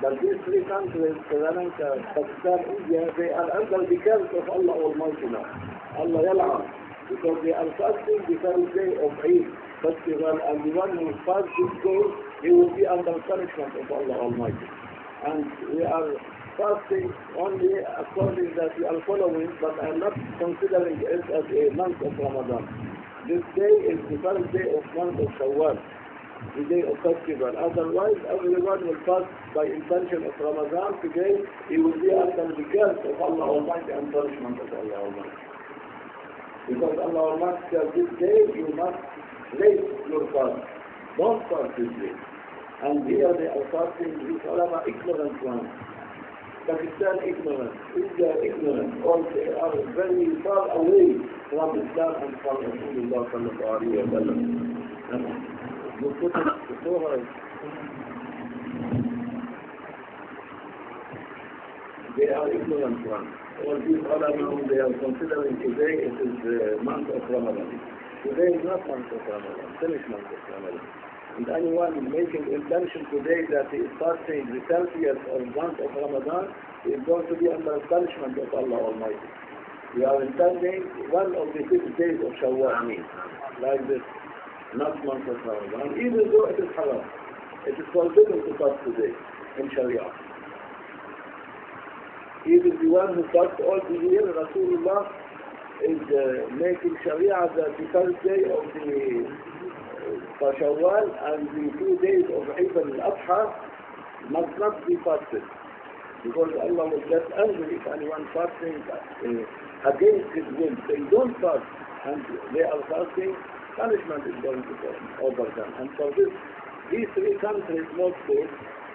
But these three countries, Sri Lanka, Pakistan, India, they are under the curse of Allah Almighty now. Allah yal'am. Because they are fasting the first day of Eid festival and the one who fasts this day, he will be under punishment of Allah Almighty. And we are fasting only according that we are following, but I am not considering it as a month of Ramadan. This day is the first day of month of Shawwal the day of festival. Otherwise, everyone will fast by intention of Ramadan. Today, he will be under the curse of Allah Almighty and punishment of Allah Almighty. Because Allah Almighty said, this day you must break your fast. Don't fast this day. And here they are fasting, these ulama ignorant ones. Pakistan ignorant, India ignorant, all they are very far away from Islam and from Rasulullah sallallahu alayhi wa sallam. They are ignorant ones. All these ulama, they are considering today it is the month of Ramadan. Today is not month of Ramadan, finish month of Ramadan. And anyone making intention today that he is fasting the 30th of month of Ramadan is going to be under punishment of Allah Almighty. We are intending one of the six days of Shawwal, like this, not month of Ramadan, even though it is haram. It is forbidden to fast today in Sharia. Even the one who fasts all the year, Rasulullah is uh, making Sharia the first day of the uh, and the two days of Eid al-Adha must not be fasted. Because Allah will get angry if anyone fasting uh, against his will. They don't fast and they are fasting, punishment is going to come over them. And for this, these three countries mostly,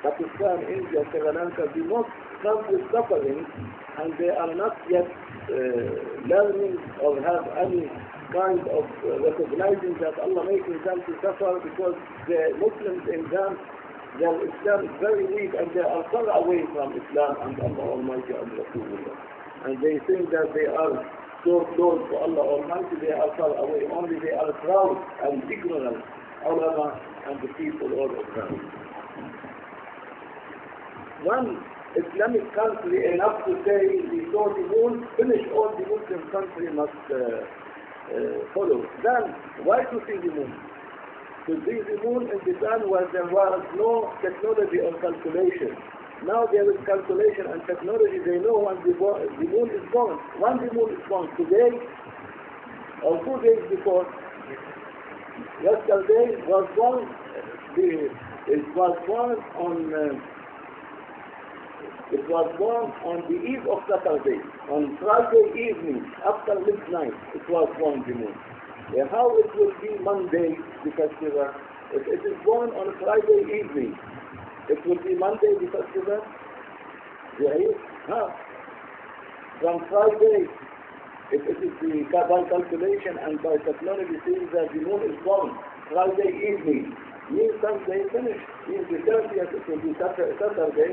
Pakistan, India, Sri Lanka, the most countries suffering and they are not yet uh, learning or have any kind of uh, recognizing that Allah making them to suffer because the Muslims in them, their Islam is very weak and they are far away from Islam and Allah Almighty and Rasulullah. And they think that they are so close to Allah Almighty, they are far away. Only they are proud and ignorant, ulama and the people all around. One Islamic country enough to say saw the moon, finish all the Muslim country must uh, uh, follow. Then, why to see the moon? To see the moon in the time where there was no technology or calculation. Now there is calculation and technology. They know when the, the moon is born. When the moon is born, today or two days before, yesterday was born, the, it was born on uh, it was born on the eve of Saturday, on Friday evening, after midnight, it was born the moon. How it will be Monday, the festival? If it is born on Friday evening, it will be Monday, the festival? Yeah, huh? From Friday, it is the by calculation and by technology, seems that the moon is born Friday evening, means Sunday finished, means the 30th, it will be Saturday,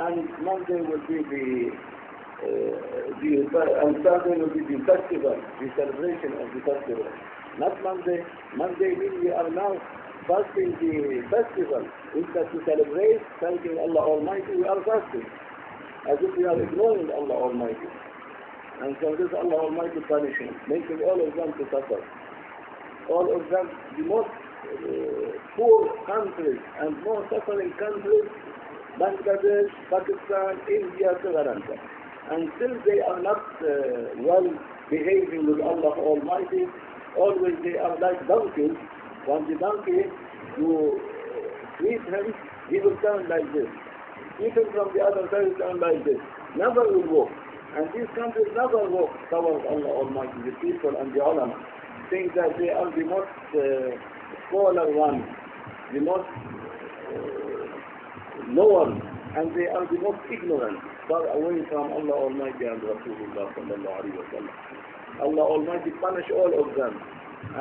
and Monday will be the, uh, the and Sunday will be the festival, the celebration of the festival. Not Monday. Monday means we are now fasting the festival. Instead to celebrate, thanking Allah Almighty, we are fasting. As if we are ignoring Allah Almighty. And so this Allah Almighty punishing, making all of them to suffer. All of them, the most uh, poor countries and most suffering countries Bangladesh, Pakistan, India, Sri Lanka. Until they are not uh, well behaving with Allah Almighty, always they are like donkeys. When the donkey, you treat him, he will turn like this. Even from the other side, will turn like this. Never will walk. And these countries never walk towards Allah Almighty, the people and the ulama. Think that they are the most uh, scholar ones, the most lower and they are the most ignorant, far away from Allah Almighty and Rasulullah sallallahu. Allah Almighty punish all of them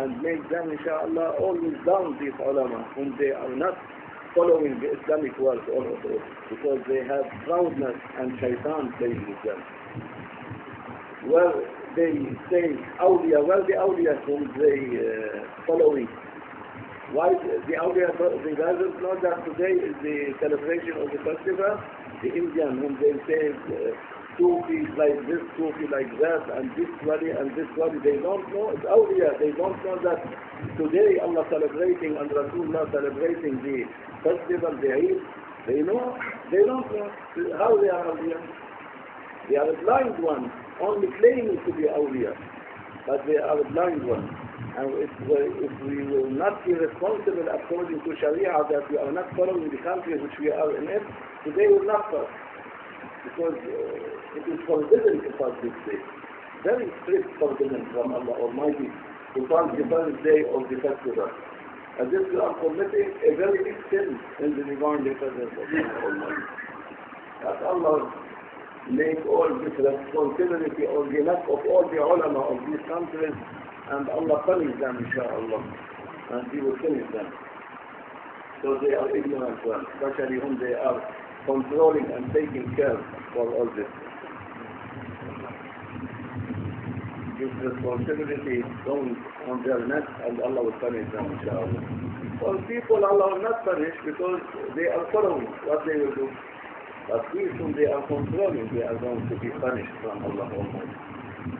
and make them inshallah always down these ulama whom they are not following the Islamic world all it because they have proudness and shaitan playing with them. Well, they say awliya, well the awliya whom they uh, following Why the the Awliya, the doesn't know that today is the celebration of the festival? The Indian, whom they say uh, Sufi like this, Sufi like that, and this wali and this wali, they don't know. It's Awliya. They don't know that today Allah celebrating and Rasulullah celebrating the festival, Eid. They know. They don't know how they are Awliya. They are blind ones, only claiming to be Awliya, but they are blind ones. And if we, if we will not be responsible according to Sharia, that we are not following the country which we are in it, today will not pass. Because uh, it is forbidden to pass this day. Very strict forbidden from Allah Almighty to pass the first day of the festival. And this we are committing a very big sin in the divine presence of Allah. That Allah make all this responsibility on the neck of all the ulama of these countries and Allah punish them inshallah and He will finish them. So they are ignorant ones, especially whom they are controlling and taking care for all this. This responsibility goes on their neck and Allah will punish them inshallah. All people Allah will not punish because they are following what they will do. But these whom they are controlling, they are going to be punished from Allah Almighty.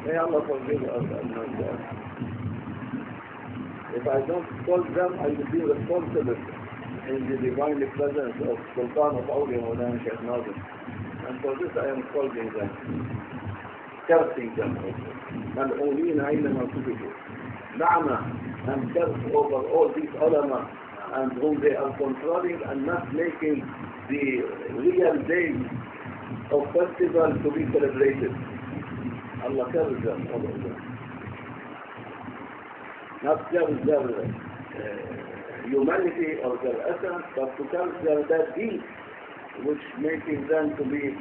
May Allah forgive us and not. If I don't call them, I will be responsible in the divine presence of Sultan of Awliya Mawlana Shaykh Nazim. And for this I am calling them, cursing them also. ملعونين أينما كتبوا. نعمة and curse over all these ulama and whom they are controlling and not making the real day of festival to be celebrated. Allah curse them, all of them. Not curse their uh, humanity or their essence, but to curse their bad deeds, which making them to be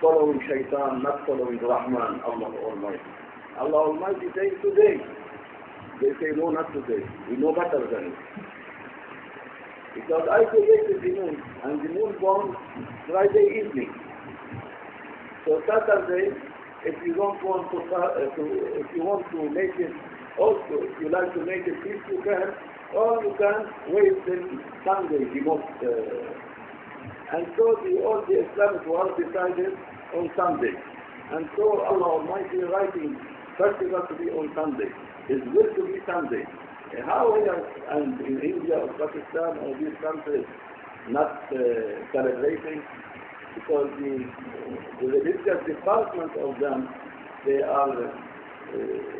following shaitan, not following Rahman, Allah Almighty. Allah Almighty says today. They say, no, not today. We know better than it. Because I created the moon, and the moon born Friday evening. So Saturday, if you don't want to, uh, to if you want to make it also, if you like to make it peace, you can, or you can wait till Sunday, the most, uh, and so the, all the Islamic world decided on Sunday. And so Allah Almighty writing festival to be on Sunday. His will to be Sunday. How here and in India or Pakistan or these countries not uh, celebrating because the, the religious department of them, they are uh,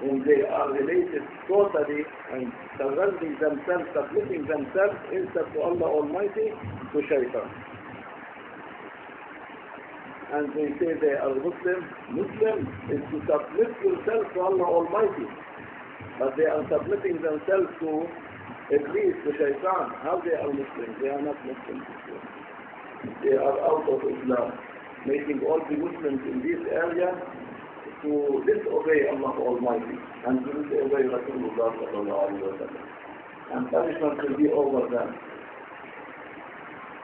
whom they are uh, related totally and surrendering themselves, submitting themselves instead to Allah Almighty to shaitan. And they say they are Muslim. Muslim is to submit yourself to Allah Almighty. But they are submitting themselves to Iblis, to Shaitan. How they are Muslims? They are not Muslims. They are out of Islam. Making all the Muslims in this area to disobey Allah Almighty and to disobey Rasulullah sallallahu alayhi wa sallam. And punishment will be over them.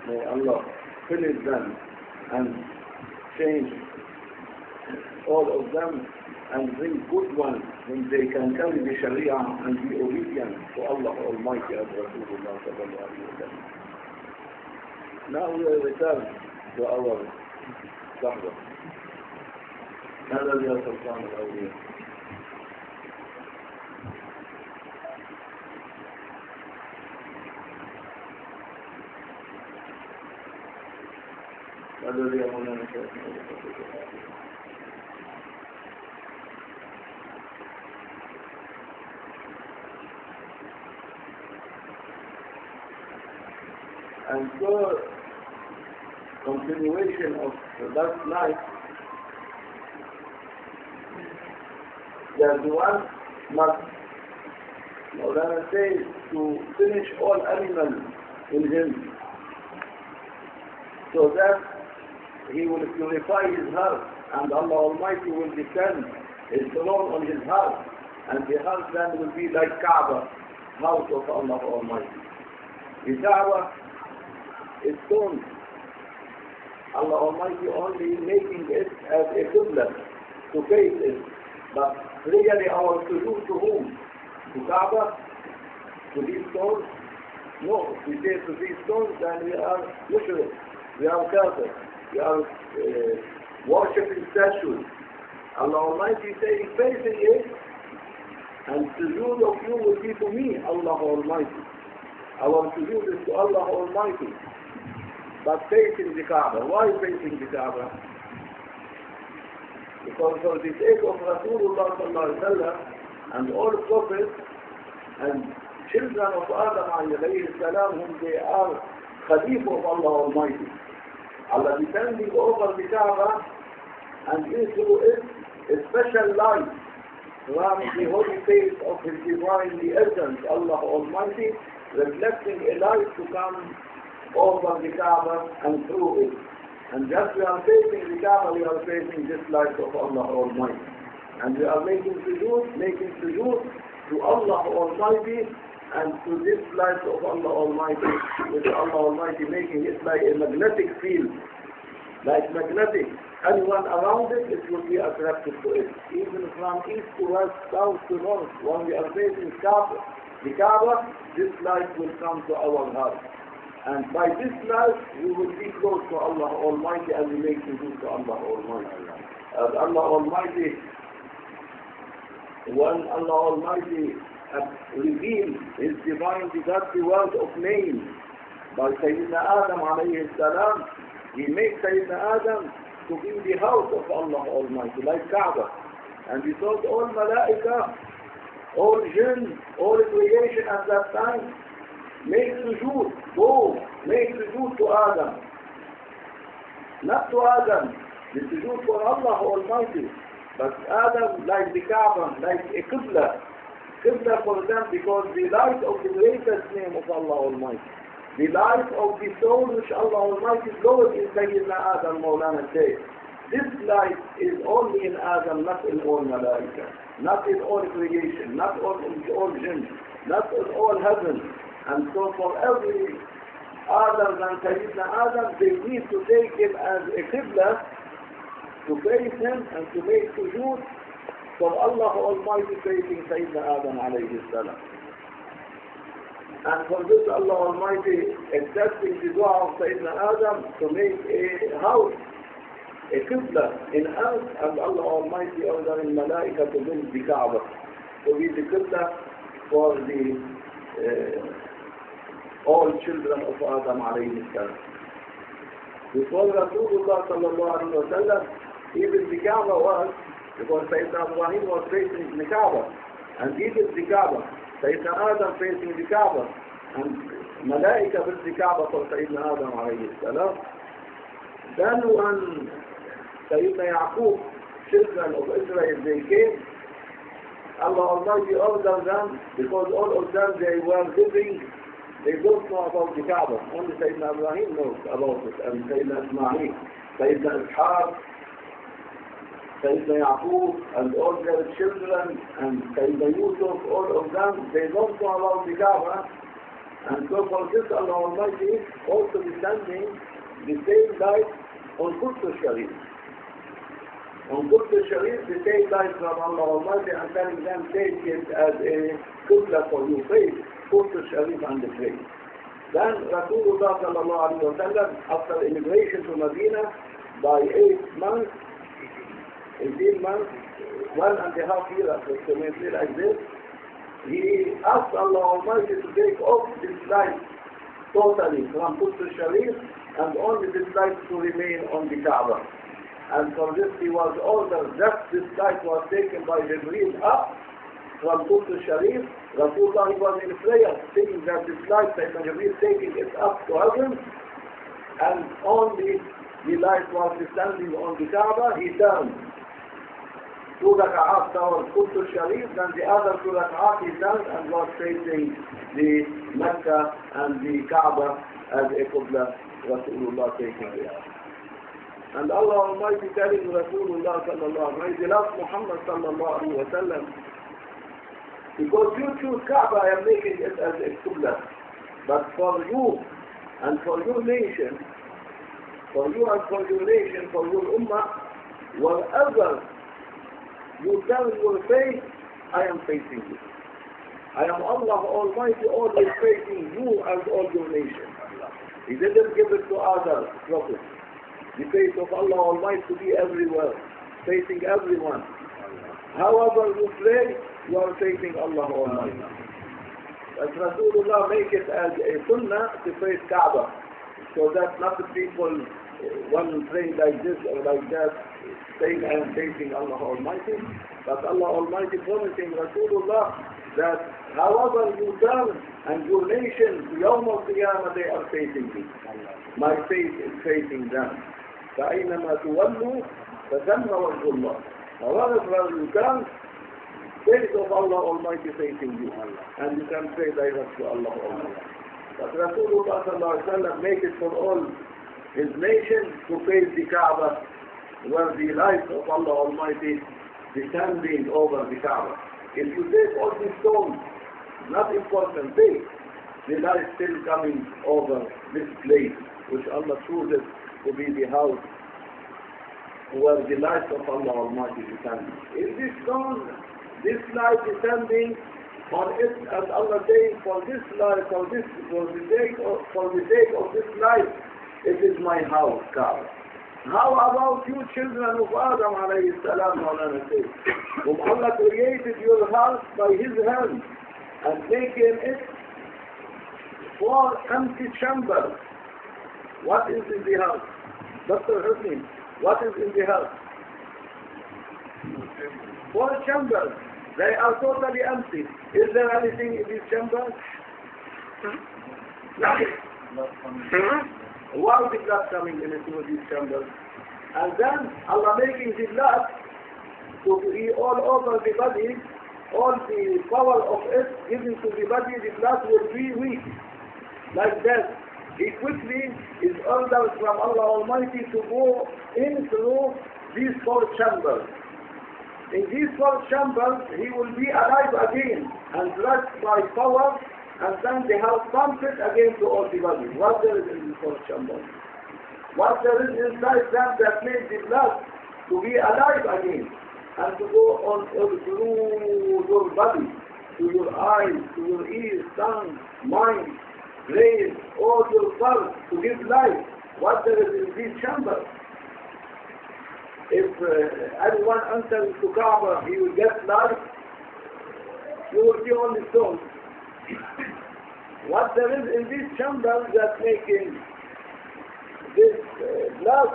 May Allah finish them and change all of them and bring good ones when they can carry the Sharia and be obedient to Allah Almighty as Rasulullah sallallahu alayhi wa sallam. Now we return to our Sahaba. Nerede bir asaslan oluyor? Nerede bir yamanın And so, continuation of that life 31, must, Maulana says, to finish all animals in him, so that he will purify his heart, and Allah Almighty will descend his throne on his heart, and the heart then will be like Kaaba, house of Allah Almighty. The Kaaba is stone. Allah Almighty only making it as a qibla to face it, but really our sujood to whom? To Kaaba? to these stones? No, we say to these stones, then we are mushrik, we are kafir, we are uh, worshipping statues. Allah Almighty says, facing it, and sujood of you will be to me, Allah Almighty. Our sujood is to Allah Almighty. But facing the Kaaba. Why facing the Kaaba? Because for the sake of Rasulullah sallallahu and all prophets and children of Adam alayhi salam whom they are Khalif of Allah Almighty. Allah descending over the Kaaba and into it a special light from the holy face of His divinely essence, Allah Almighty, reflecting a light to come over the Kaaba and through it. And just we are facing the Kaaba, we are facing this light of Allah Almighty. And we are making sujood, making sujood to Allah Almighty and to this light of Allah Almighty, with Allah Almighty making it like a magnetic field, like magnetic. Anyone around it, it will be attracted to it. Even from east to west, south to north, when we are facing Kaaba, the Kaaba, this light will come to our heart. And by this light, we will be close to Allah Almighty and we make sujood to Allah Almighty. As Allah Almighty, when Allah Almighty revealed His divine begotten word of name by Sayyidina Adam alayhi salam, He made Sayyidina Adam to be the house of Allah Almighty, like Kaaba. And He told all malaika, all jinn, all creation at that time, make sujood, go, make sujood to Adam. Not to Adam, the sujood for Allah Almighty. But Adam, like the Kaaba, like a Qibla. Qibla for them because the light of the greatest name of Allah Almighty. The light of the soul which Allah Almighty Lord in Sayyidina Adam Mawlana says. This light is only in Adam, not in all Malaika, not in all creation, not in all jinn, not in all heaven. And so for every other than Sayyidina Adam, they need to take him as a Qibla to praise him and to make sujood for Allah Almighty facing Sayyidina Adam alayhi salam. And for this Allah Almighty accepting the dua of Sayyidina Adam to make a house, a qibla in earth and Allah Almighty ordering Malaika to build the Kaaba to be the qibla for the uh, all children of Adam alayhi salam. Before Rasulullah sallallahu wa sallam, even the Kaaba was, because Sayyidina Ibrahim was facing the Kaaba, and did the Kaaba. Sayyidina Adam facing the Kaaba, and Malaika built the Kaaba for Sayyidina Adam alayhi salam. Then when Sayyidina Yaqub, children of Israel, they came, Allah Almighty ordered them, because all of them they were living, they don't know about the Kaaba. Only Sayyidina Ibrahim knows about it, and Sayyidina Ismail, Sayyidina Ishaq, Sayyidina Yaqub and all their children and Sayyidina Yusuf, all of them, they don't know about the Kaaba. And so for this Allah Almighty also descending the same light on Qudus Sharif. On Qudus Sharif, the same light from Allah Almighty and telling them take it as a Qibla for you, faith, Qudus Sharif and the faith. Then Rasulullah sallallahu alayhi wa sallam, after immigration to Medina, by eight months, 18 months, one and a half years approximately like this, he asked Allah Almighty to take off this light totally from Qudus Sharif and only this light to remain on the Kaaba. And for this he was ordered that this light was taken by Jibreel up from Qudus Sharif. Rasulullah was in prayer thinking that this light, Sayyidina Jibreel taking it up to heaven and only the light was descending on the Kaaba, he turned two rak'ahs towards Qudus Sharif, then the other two rak'ahs he turned and was facing the Mecca and the Kaaba as a Qibla Rasulullah taking. And Allah Almighty telling Rasulullah sallallahu alayhi wa sallam, Muhammad sallallahu alayhi wa sallam, because you choose Kaaba, I am making it as a Qibla. But for you and for your nation, for you and for your nation, for your ummah, wherever you tell your faith, I am facing you. I am Allah Almighty, always facing you and all your nation. He didn't give it to other prophets. The face of Allah Almighty to be everywhere, facing everyone. However you pray, you are facing Allah Almighty. As Rasulullah make it as a sunnah to face Kaaba, so that not the people, uh, one pray like this or like that, saying I am facing Allah Almighty, but Allah Almighty promising Rasulullah that however you turn and your nation, Yawm al-Qiyamah, they are facing me. My face is facing them. فأينما تولوا فثم وجه الله. However you turn, face of Allah Almighty facing you. Allah. And you can pray direct to Allah Almighty. But Rasulullah sallallahu make it for all his nation to face the Kaaba where the light of Allah Almighty descending over the Kaaba. If you take all these stones, not important thing, the light still coming over this place, which Allah chooses to be the house where the light of Allah Almighty descending. If this stone, this light descending on it, as Allah saying, for this light, for this, for the sake of, for the sake of this light, it is my house, Kaaba. How about you children of Adam alayhi salam, whom Allah created your house by His hand and making it for empty chambers. What is in the house? Dr. Hussein, what is in the house? Four chambers. They are totally empty. Is there anything in these chambers? Nothing. Why is the blood coming into these chambers? And then Allah making the blood to be all over the body, all the power of it given to the body, the blood will be weak. Like that. He quickly is ordered from Allah Almighty to go in through these four chambers. In these four chambers, he will be alive again and blessed by power and then they have pumped again to all the body. What there is in the four chambers? What there is inside them that made the blood to be alive again and to go on through your body, to your eyes, to your ears, tongue, mind, brain, all your cells to give life. What there is in these chambers? If uh, anyone enters to Kaaba, he will get life. You will see only stones. what there is in these chambers that making this uh, blood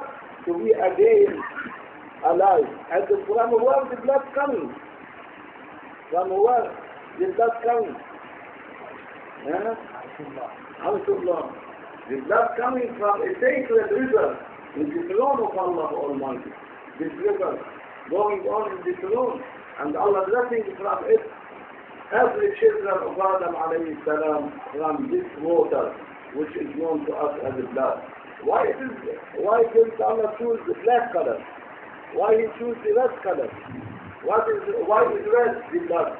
to be again alive. And from where the blood coming? From where the blood coming? Huh? Alhamdulillah. The blood coming from a sacred river in the throne of Allah Almighty. This river going on in the throne and Allah blessing from it every children of Adam alayhi salam from this water which is known to us as blood. Why is why did Allah choose the black color? Why he choose the red color? What is why is red the blood?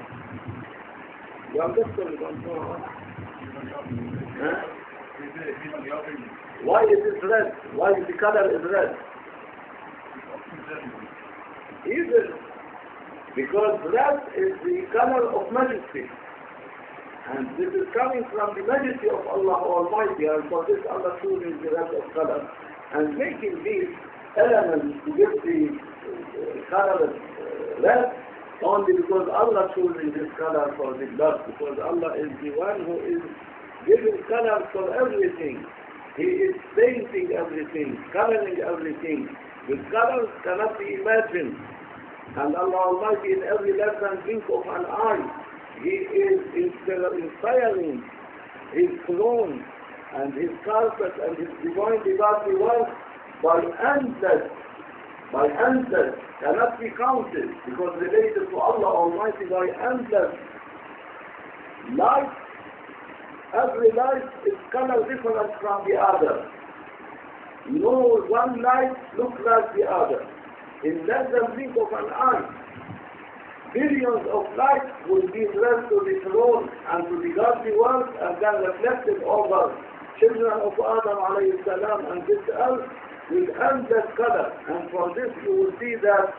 You understand? Huh? Why is it red? Why is the color is red? Even because red is the color of majesty. And this is coming from the majesty of Allah Almighty, and for this Allah choosing the red of color. And making these elements to give the uh, color uh, red only because Allah choosing this color for the blood, because Allah is the one who is giving color for everything. He is painting everything, coloring everything. The colors cannot be imagined. And Allah Almighty in every than blink of an eye, He is inspiring His throne and His carpet and His divine divine wealth by endless, by endless, cannot be counted because related to Allah Almighty by endless light. Every light is color different from the other. No one light looks like the other. In less than blink of an eye, billions of lights will be dressed to the throne and to the godly world and then reflected over children of Adam alayhi and this earth with endless color. And for this you will see that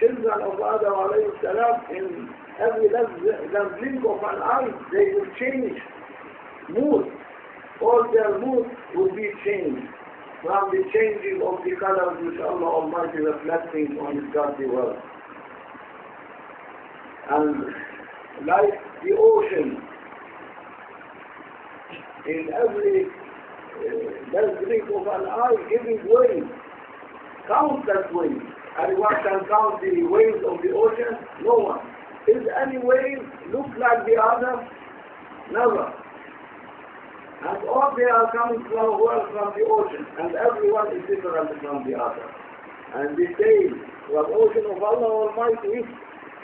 children of Adam alayhi in every less than blink of an eye, they will change mood. All their mood will be changed from the changing of the colors which Allah Almighty reflecting on His godly world. And like the ocean, in every uh, blink of an eye giving way, countless waves. Anyone can count the waves of the ocean? No one. Is any wave look like the other? Never And all they are coming from well from the ocean, and everyone is different from the other. And they say, the ocean of Allah Almighty is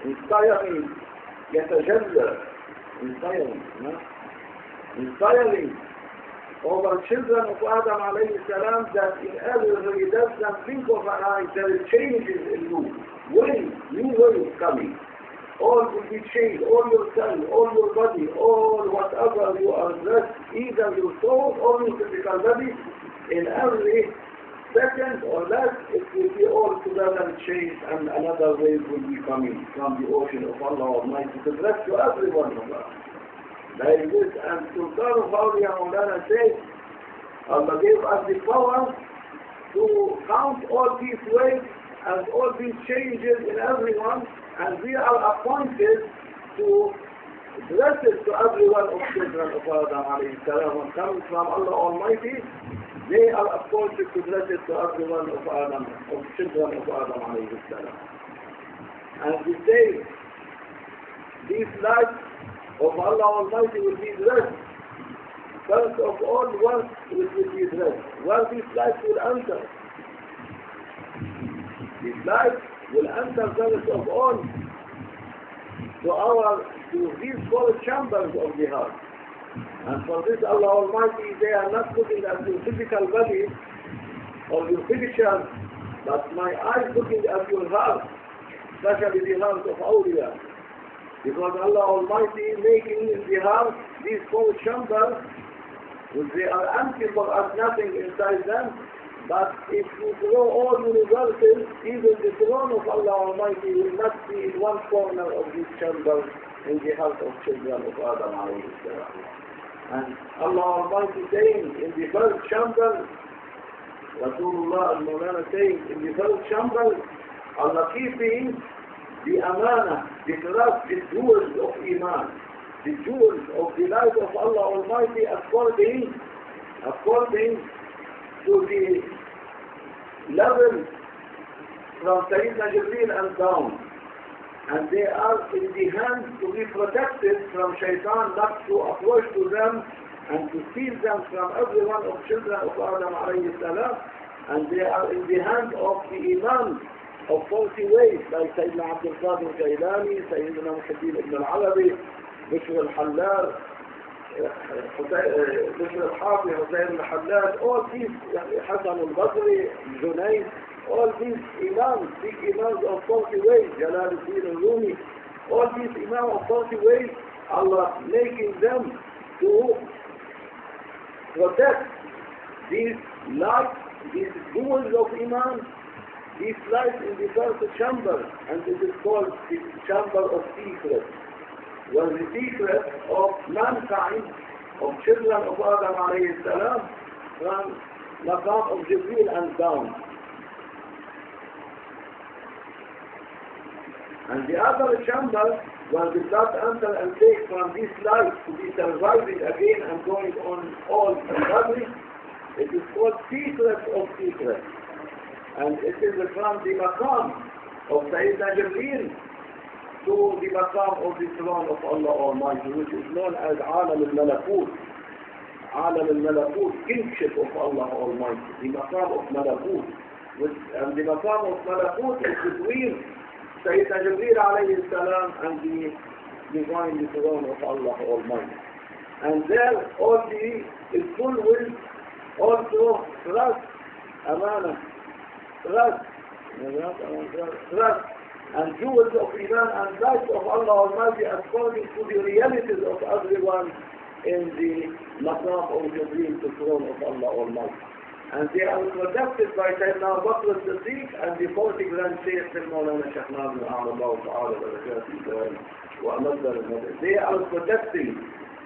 inspiring, يتجلى, inspiring, no? inspiring over children of Adam alayhi salam that in every less than think of an eye there is changes in you. Wave, new wave coming. All will be changed, all your cell, all your body, all whatever you are dressed, either your soul or your physical body, in every second or less, it will be all together changed and another wave will be coming from the ocean of Allah Almighty to rescue every one of us. Like this, and Sultan of Awliya Maulana says, Allah gave us the power to count all these waves and all these changes in everyone, and we are appointed to bless it to everyone of children of Adam alayhi salam. And coming from Allah Almighty, they are appointed to bless it to everyone of Adam, of children of Adam alayhi salam. And we say, these lights of Allah Almighty will be dressed. First of all, once it will be dressed. Once this light will enter. This light will enter first of all to our, to these four chambers of the heart. And for this Allah Almighty, they are not looking at your physical body or your picture, but my eyes looking at your heart, especially the heart of awliya. Because Allah Almighty making in the heart these four chambers, which they are empty for us nothing inside them, but if you throw all universes, even the throne of Allah Almighty will not be in one corner of this chamber in the house of children of Adam. And Allah Almighty saying in the first chamber, Rasulullah al-Mawlana saying in the first chamber, Allah keeping the amana, the trust, the jewels of Iman, the jewels of the light of Allah Almighty according, according to the level from Sayyidina Jibreel and down. And they are in the hands to be protected from shaitan not to approach to them and to steal them from every one of children of Adam alayhi salam. And they are in the hands of the Imam of 40 ways like Sayyidina Abdul Qadir Jailani, Sayyidina Muhammad ibn al-Alawi, Bishr al-Hallal, Bishr al-Hafi, Hussein al-Hallaj, all these, Hassan al-Basri, Junayd, all these imams, big imams of 40 ways, Jalal al-Din al-Rumi, all these imams of 40 ways, Allah making them to protect these lights, these jewels of Iman, these lights in the first chamber, and it is called the chamber of secrets. Well, the secret of mankind, of children of Adam alayhi salam, from Maqam of Jibreel and down. And the other chamber, where the blood enter and take from this life to be surviving again and going on all surviving, it is called secret of secrets. And it is from the maqam of Sayyidina Jibreel to the maqam of the throne of Allah Almighty, which is known as Alam al-Malakut. Alam al-Malakut, kingship of Allah Almighty, the maqam of Malakut. And the maqam of Malakut is between Sayyidina Jibreel alayhi salam and the divine throne of Allah Almighty. And there all the is full with also trust, amana, trust, trust, and jewels of Iman and lights of Allah Almighty according to the realities of everyone in the Maqam of Jibreel, the throne of Allah Almighty. And they are protected by Sayyidina Bakr siddiq and the 40 grand Shaykh Maulana Shaykh Nabi Muhammad They are protecting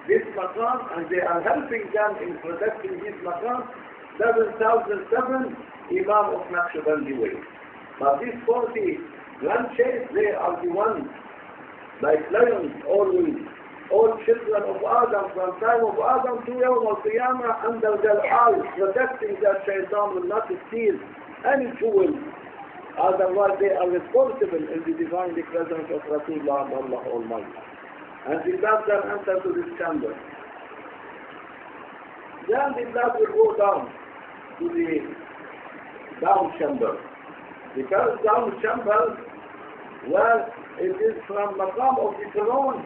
this maqam and they are helping them in protecting this maqam 7007 Imam of Naqshbandi way. But these 40 grand sheikhs, they are the ones like lions always all children of Adam from time of Adam to Yawm al-Qiyamah under their eyes, protecting that shaitan will not steal any jewel. Otherwise they are responsible in the divine presence of Rasulullah Allah Almighty. And the blood then enter to this chamber. Then the blood will go down to the down chamber. Because down chamber, well, it is from maqam of the throne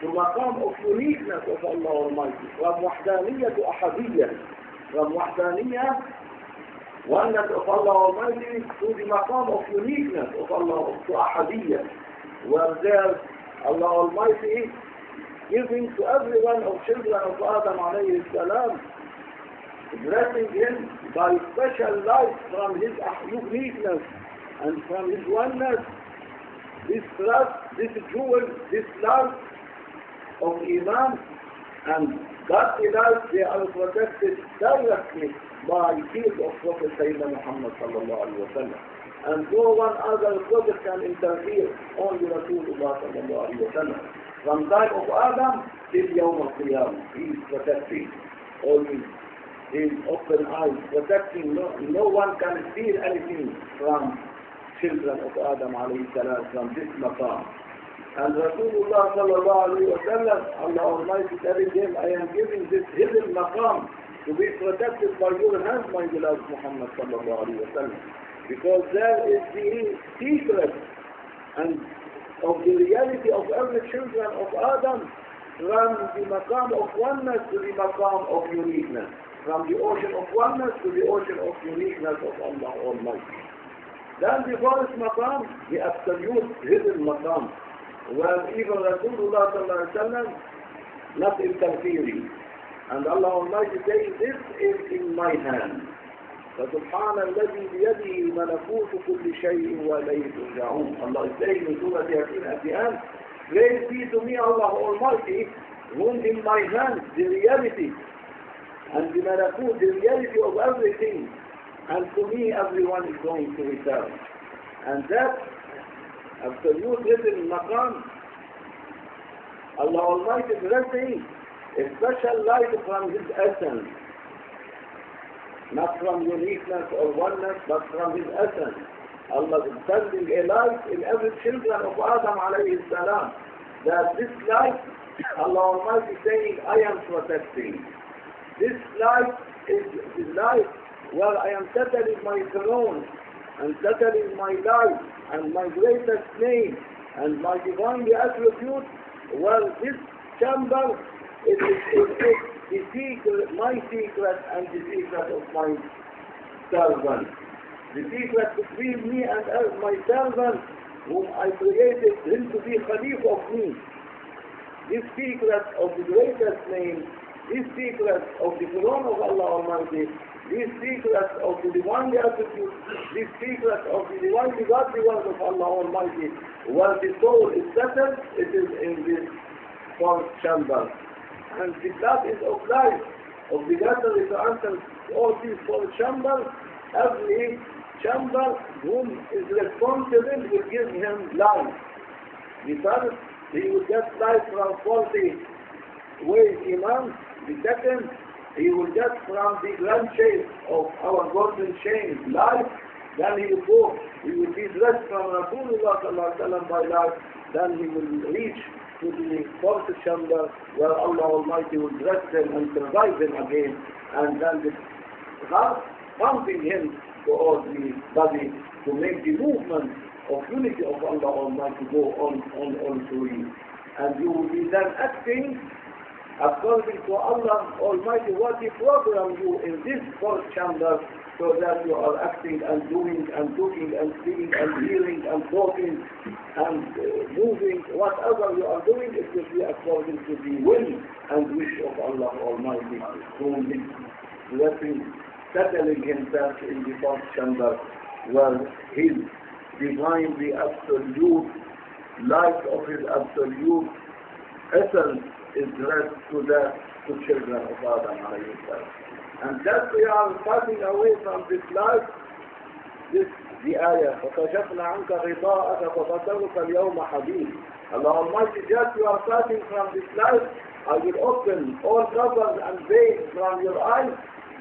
to maqam of uniqueness of Allah Almighty. From wahdaniyah to ahadiyah. From wahdaniyah, oneness of Allah Almighty, to the maqam of uniqueness of Allah, to ahadiyah. Where there Allah Almighty giving to every one of children of Adam alayhi salam blessing him by special light from his uniqueness and from his oneness, this trust, this jewel, this love of Iman and that life, they are protected directly by field of Prophet Sayyidina Muhammad sallallahu alayhi wa sallam. And no one other prophet can interfere, only Rasulullah sallallahu alayhi wa sallam. From time of Adam till Yawm al-Qiyamah, he is protecting always his open eyes, protecting no, no one can steal anything from of Adam alayhi salam from this maqam. And Rasulullah sallallahu alayhi wa sallam, Allah Almighty telling him, I am giving this hidden maqam to be protected by your hands, my beloved Muhammad sallallahu alayhi wa sallam. Because there is the secret and of the reality of every children of Adam from the maqam of oneness to the maqam of uniqueness from the ocean of oneness to the ocean of uniqueness of Allah Almighty. Then the first maqam, the absolute hidden maqam, where even Rasulullah sallallahu alaihi wasallam not interfering. And Allah Almighty says, this is in my hand. فسبحان الذي بيده ملكوت كل شيء وإليه ترجعون. Allah is saying in Surah Yasin at the end, Praise be to me, Allah Almighty, whom in my hand the reality and the malakut, the reality of everything. And to me, everyone is going to return. And that absolute hidden maqam, Allah Almighty blessing, a special light from His essence. Not from uniqueness or oneness, but from His essence. Allah is sending a light in every children of Adam alayhi salam. That this light, Allah Almighty saying, I am protecting. This light is the light where I am settling my throne and settling my life and my greatest name and my divine attribute. Well, this chamber is, is, is the secret, my secret and the secret of my servant. The secret between me and my servant, whom I created him to be Khalif of me. This secret of the greatest name this secret of the throne of Allah Almighty, these secrets of the divine attributes, these secrets of the divine godly ones of Allah Almighty, when the soul is settled, it is in this fourth chamber. And the blood is of life, obligatory to answer all these four chambers, every chamber whom is responsible will give him life. The first, he will get life from 40 ways imams, the second, he will get from the grand chain of our golden chain life, then he will go, he will be dressed from Rasulullah by life, then he will reach to the fourth chamber where Allah Almighty will dress him and survive him again, and then the heart pumping him to all the body to make the movement of unity of Allah Almighty go on, on, on through you. And you will be then acting according to Allah Almighty what He programmed you in this fourth chamber so that you are acting and doing and doing and seeing and hearing and talking and uh, moving, whatever you are doing, it will be according to the will and wish of Allah Almighty, whom His blessing settling himself in the fourth chamber where his divine, the absolute light of his absolute essence is rest to the to children of Adam alayhi salam. And that we are passing away from this life, this the ayah, فَكَشَفْنَا عَنْكَ غِطَاءَكَ فَبَصَرُكَ الْيَوْمَ حَدِيدٌ Allah Almighty, just you are starting from this life, I will open all covers and veils from your eyes,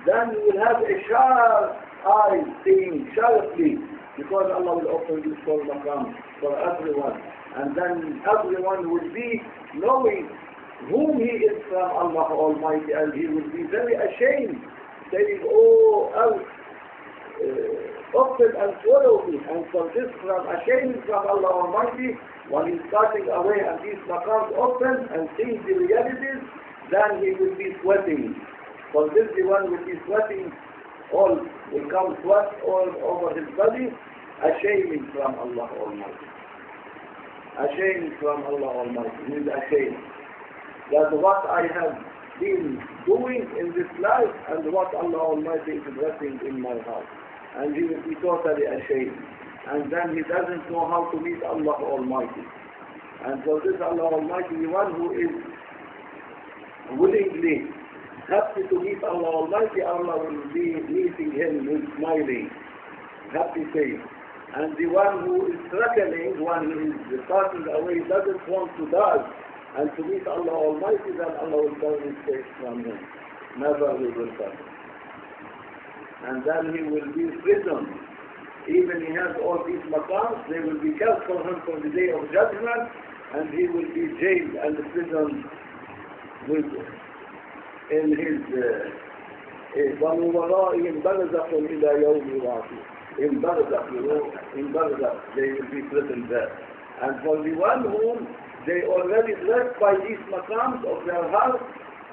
then you will have a sharp eye seeing sharply, because Allah will open this for maqam for everyone. And then everyone will be knowing whom he is from Allah Almighty, and he will be very ashamed, saying, Oh, else, uh, open and swallow me, and for this from ashamed from Allah Almighty, when he's starting away and these maqams open and seeing the realities, then he will be sweating. For this the one will be sweating, all will come sweat all over his body, ashamed from Allah Almighty. Ashamed from Allah Almighty. He is ashamed that what I have been doing in this life and what Allah Almighty is blessing in my heart. And he will be totally ashamed and then he doesn't know how to meet Allah Almighty. And for this Allah Almighty, the one who is willingly happy to meet Allah Almighty, Allah will be meeting him with smiling, happy face. And the one who is struggling, one who is passing away, doesn't want to die and to meet Allah Almighty, then Allah will turn his face from him. Never he will come. And then he will be imprisoned even he has all these maqams, they will be kept for him for the day of judgment, and he will be jailed and imprisoned with in his ومن ورائهم برزخ إلى يوم يبعثون in Barzakh, you know, in Barzakh, they will be present there. And for the one whom they already blessed by these maqams of their heart,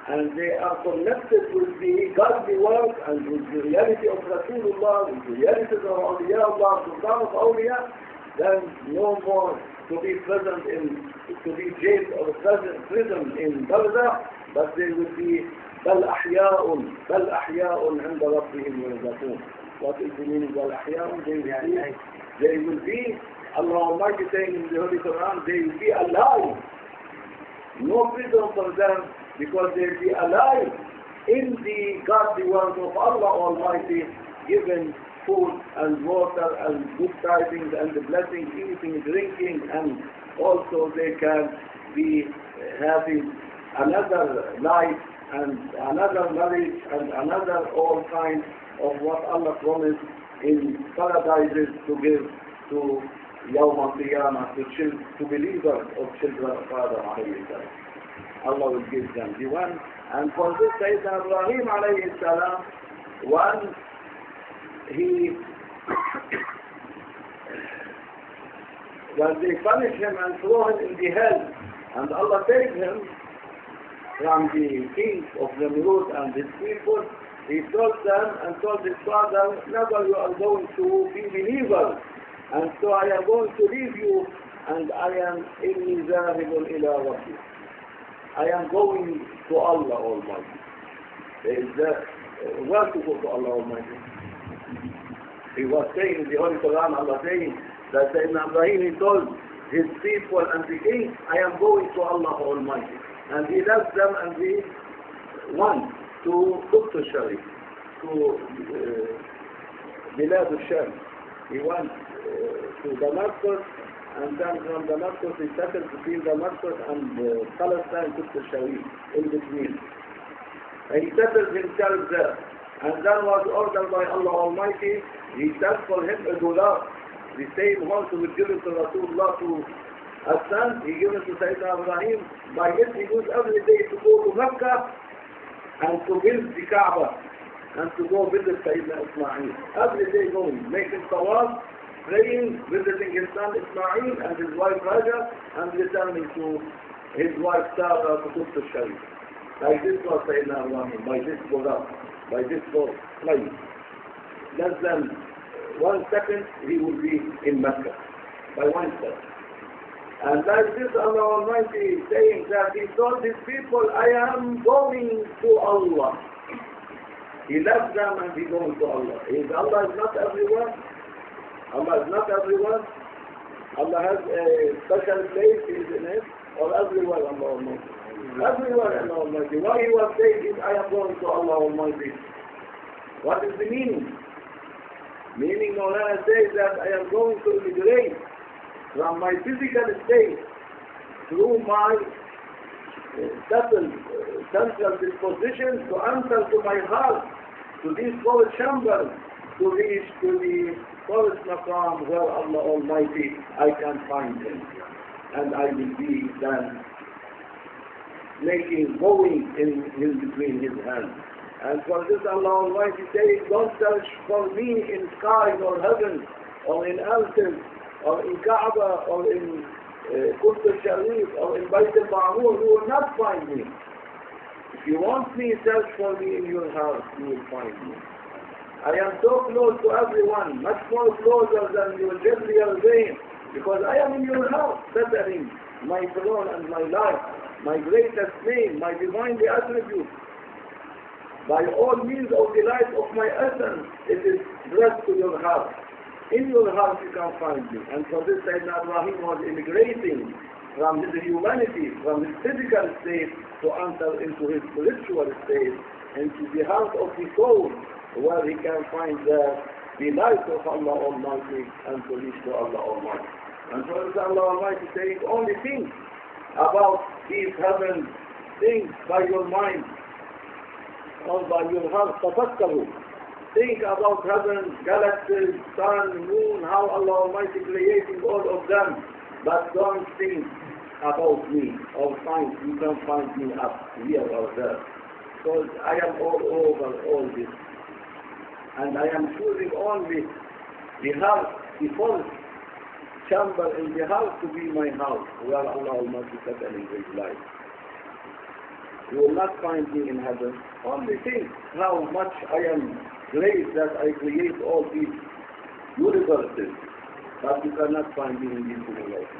and they are connected with the godly work and with the reality of Rasulullah, with the reality of Awliyaullah, Sultan of Awliya, then no more to be present in, to be jailed or present, prison in Barzakh, but they will be بل أحياء بل أحياء عند ربهم يرزقون What is the meaning of أحياء? They will be, they will be Allah Almighty saying in the Holy Quran, they will be alive. No prison for them because they will be alive in the godly work of Allah Almighty, given food and water and good tidings and the blessing, eating, drinking, and also they can be having another life and another knowledge and another all kinds of what Allah promised in paradises to give to Yawm al-Qiyamah, to, chil- to believers of children of Adam alayhi salam. Allah will give them the one. And for this Sayyidina Ibrahim alayhi salam, one, he, when they punish him and throw him in the hell, and Allah saved him from the king of the Namrud and his people, he told them and told his father, never you are going to be believers. And so I am going to leave you and I am inni zahibun ila rabbi. I am going to Allah Almighty. Is the, uh, where to go to Allah Almighty? He was saying in the Holy Quran, Allah saying that Sayyidina Ibrahim, he told his people and the king, I am going to Allah Almighty. And he left them and he went to Quds Sharif, to uh, Bilad al-Sham. He went to Damascus and then from Damascus he settled between Damascus and uh, Palestine, Qutb Sharif, in between. And he settled himself there. And then was ordered by Allah Almighty, he sent for him a dollar, the same horse who was given to Rasulullah to ascend, he given to Sayyidina Ibrahim. By this he used every day to go to Mecca and to build the Kaaba and to go visit Sayyidina Ismail. Every day going, making tawaf, praying, visiting his son Ismail and his wife Raja, and returning to his wife Sarah to Quds Sharif. Like this was Sayyidina Ibrahim, by this Quran, by this flight. Less than one second, he will be in Mecca. By one second. And like this Allah Almighty saying that He told His people, I am going to Allah. He left them and he goes to Allah. Is Allah is not everywhere? Allah is not everywhere? Allah has a special place in it? Or everywhere Allah Almighty? Everywhere Allah Almighty. Why he was saying, I am going to Allah Almighty? What is the meaning? Meaning Maulana says that I am going to migrate from my physical state through my uh, settled, uh, central disposition to answer to my heart, to this four chambers, to reach to the first maqam where Allah Almighty, I can find Him. And I will be then making, going in, in between His hands. And for this Allah Almighty says, don't search for me in sky or heaven, or in altars, or in Kaaba, or in uh, al-Sharif, or in Bayt al-Ma'mur, you will not find me. If you want me, search for me in your house, you will find me. I am so close to everyone, much more closer than your jugular vein, because I am in your house, settling my throne and my life, my greatest name, my divine attribute. By all means of the life of my essence, it is blessed to your heart. In your heart you can find me. And for this Sayyidina Ibrahim was immigrating from his humanity, from his physical state, to enter into his spiritual state, into the heart of the soul, where he can find the, the light of Allah Almighty and reach to Allah Almighty. And so Allah Almighty saying, only think about these heavens, think by your mind, or by your heart, tafakkaru. Think about heaven, galaxies, sun, moon, how Allah Almighty creating all of them. But don't think about me or find, you can find me up here or there. Because I am all over all this. And I am choosing only the house, the first chamber in the house to be my house, where Allah Almighty in his life. You will not find me in heaven. Only think how much I am great that I create all these universes. But you cannot find me in this universe.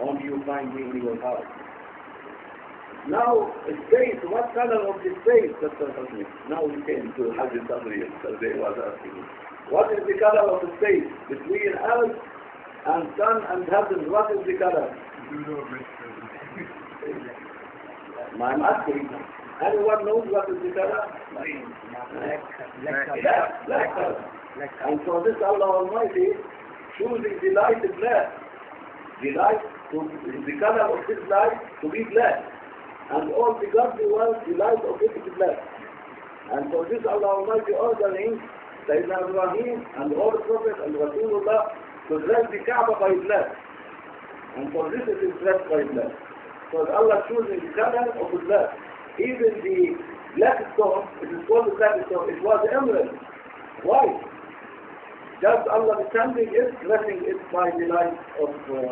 Only you find me in your heart. Now, space, what color of the what Now we came to Hajj Sabri, they was asking. What is the color of the space between earth and sun and heaven? What is the color? I'm asking. Anyone knows what is the color? Black, black color. And for this Allah Almighty choosing the light black. The light, to, the color of this light to be black. And all the godly world, the light of it is black. And for this Allah Almighty ordering Sayyidina Ibrahim and all the prophets and Rasulullah to dress the Kaaba by black. And for this it is dressed by black. So Allah choosing the color of the black. Even the black stone, it is called the black stone, it was emerald. Why? Just Allah descending it, dressing it by the light of, uh,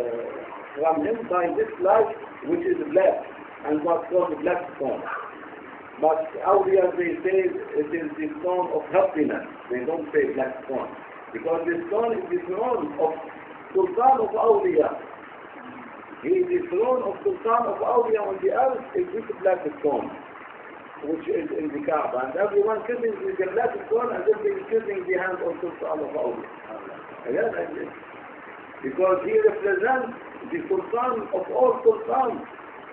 from him, by this light which is black, and what's called the black stone. But Awliya, they say it is the stone of happiness. They don't say black stone. Because the stone is the throne of Sultan of Awliya. He is the throne of Sultan of Awliya on the earth is this black stone, which is in the Kaaba. And everyone kissing with the black stone and if they kissing the hand of Sultan of Awliya. Because he represents the Sultan of all Sultans,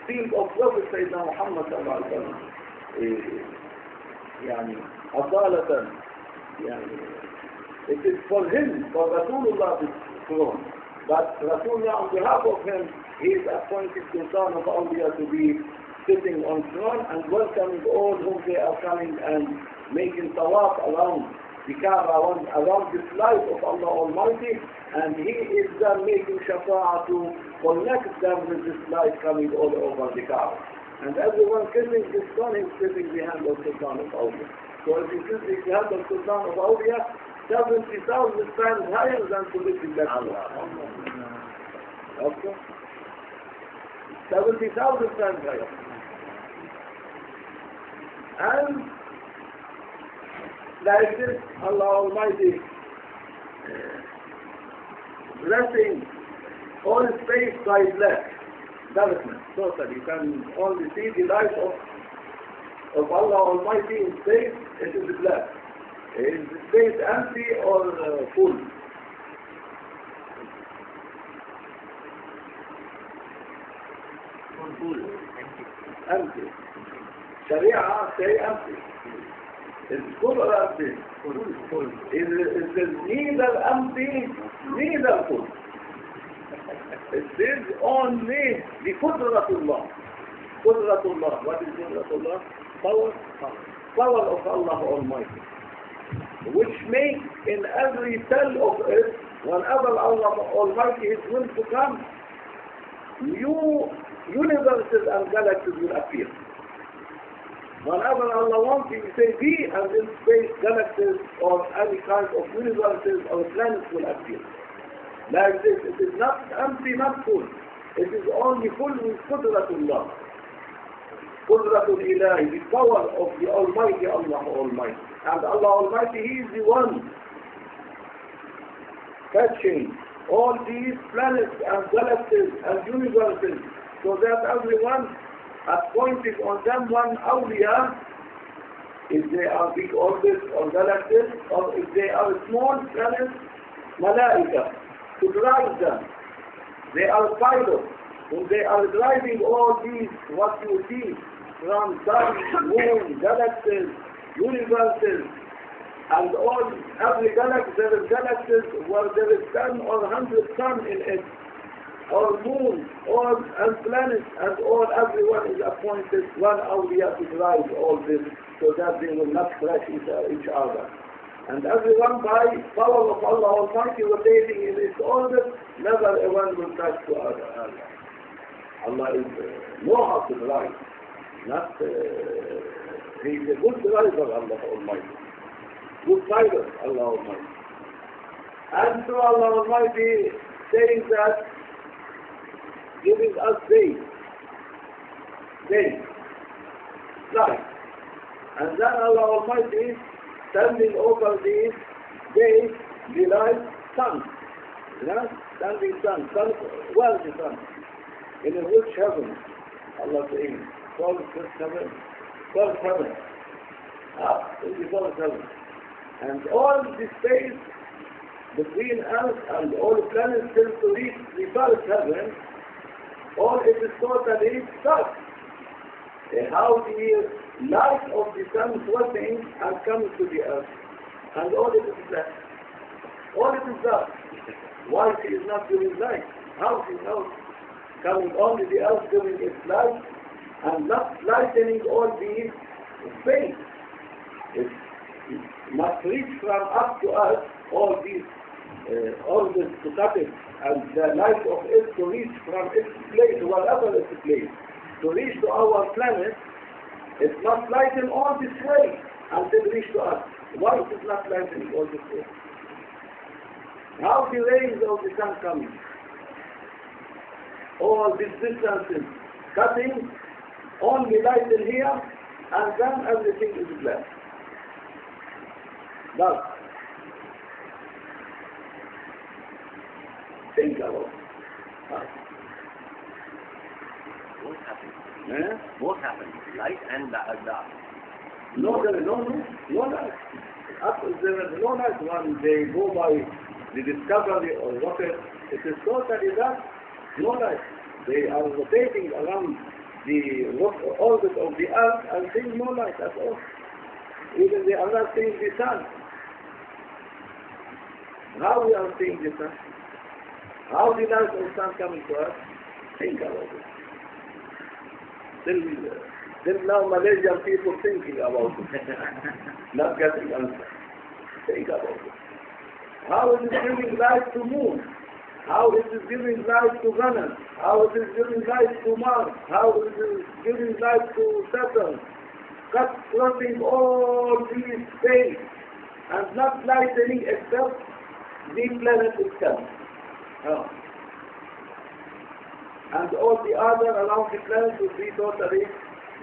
seed of Prophet Sayyidina Muhammad sallallahu alaihi wasallam. يعني أصالة يعني it is for him, for Rasulullah to throne. But Rasulullah on behalf of him, he is appointed Sultan of Awliya to be sitting on throne and welcoming all whom they are coming and making tawaf around the Kaaba, around, around this light of Allah Almighty, And he is then making shafa'ah to connect them with this light coming all over the Kaaba. And everyone kissing this son is kissing the hand of Sultan of Awliya. So if you kiss the Sultan of Awliya, 70,000 times higher than to live in that Okay? 70,000 times higher. And like this, Allah Almighty blessing all space by black darkness, totally. You can only see the light of of Allah Almighty in space, it is black. Is the space empty or uh, full? Empty. Sharia say empty. It's full or empty? Full. It is it is neither empty, neither full. It is only the Qudratullah. Qudratullah. What is Qudratullah? Power. Power of Allah Almighty. Which makes in every cell of it, whenever Allah Almighty is will to come, new universes and galaxies will appear. Whenever Allah wants, He will say be, and in space galaxies or any kind of universes or planets will appear. Like this, it is not empty, not full. It is only full with Qudratullah. Qudratul Ilahi, the power of the Almighty Allah Almighty. And Allah Almighty, He is the one catching all these planets and galaxies and universes so that everyone appointed on them one awliya if they are big orbits or galaxies or if they are small planets, malaika to drive them. They are pilots. When they are driving all these, what you see, from sun, moon, galaxies, universes, and all, every galaxy, there is galaxies where there is 10 or 100 sun in it, or moon, or and planets, and all, everyone is appointed one awliya to drive all this, so that they will not crash each, each other. And everyone by power of Allah Almighty rotating in its orbit, never one will touch to other. Allah is uh, know how to drive. Not, uh, he is a good driver, Allah Almighty. Good pilot, Allah Almighty. And so Allah Almighty saying that, giving us days, days, life. And then Allah Almighty standing over these days, the light sun. Yeah? Standing sun, sun, well the sun. In which heaven? Allah saying, twelve heaven, twelve heaven. Ah, in the twelve heaven. And all the space between us and all the planets till to reach the first heaven, all it is totally stuck. How the light of the sun sweating and coming to the earth. And all it is black. All it is dark. Why she is not giving light? How she knows? Coming only the earth giving its light and not lightening all the space. It must reach from up to us all these uh, all this to cut it and the light of it to reach from its place, to whatever its place, to reach to our planet, it must lighten all this way until reach to us. Why is it not lightening all this way? How the rays of the sun coming? All these distances cutting, only lighten here, and then everything is black. Thus, think about it. Huh? Both happen. Eh? Both happen. Light and dark. No, there is no, no, no light. Up, there is no light when they go by the discovery or whatever. It is totally dark, no light. They are rotating around the orbit of the earth and seeing no light at all. Even they are not seeing the sun. How we are seeing the sun? How the light of the sun coming to us? Think about it. Till, till now Malaysian people thinking about it, not getting answer. Think about it. How it is giving life to moon? How is it giving life to Venus? How is it giving life to Mars? How is it giving life to Saturn? Cut crossing all these space and not lightening except the planet itself. No. And all the other around the planet will be totally,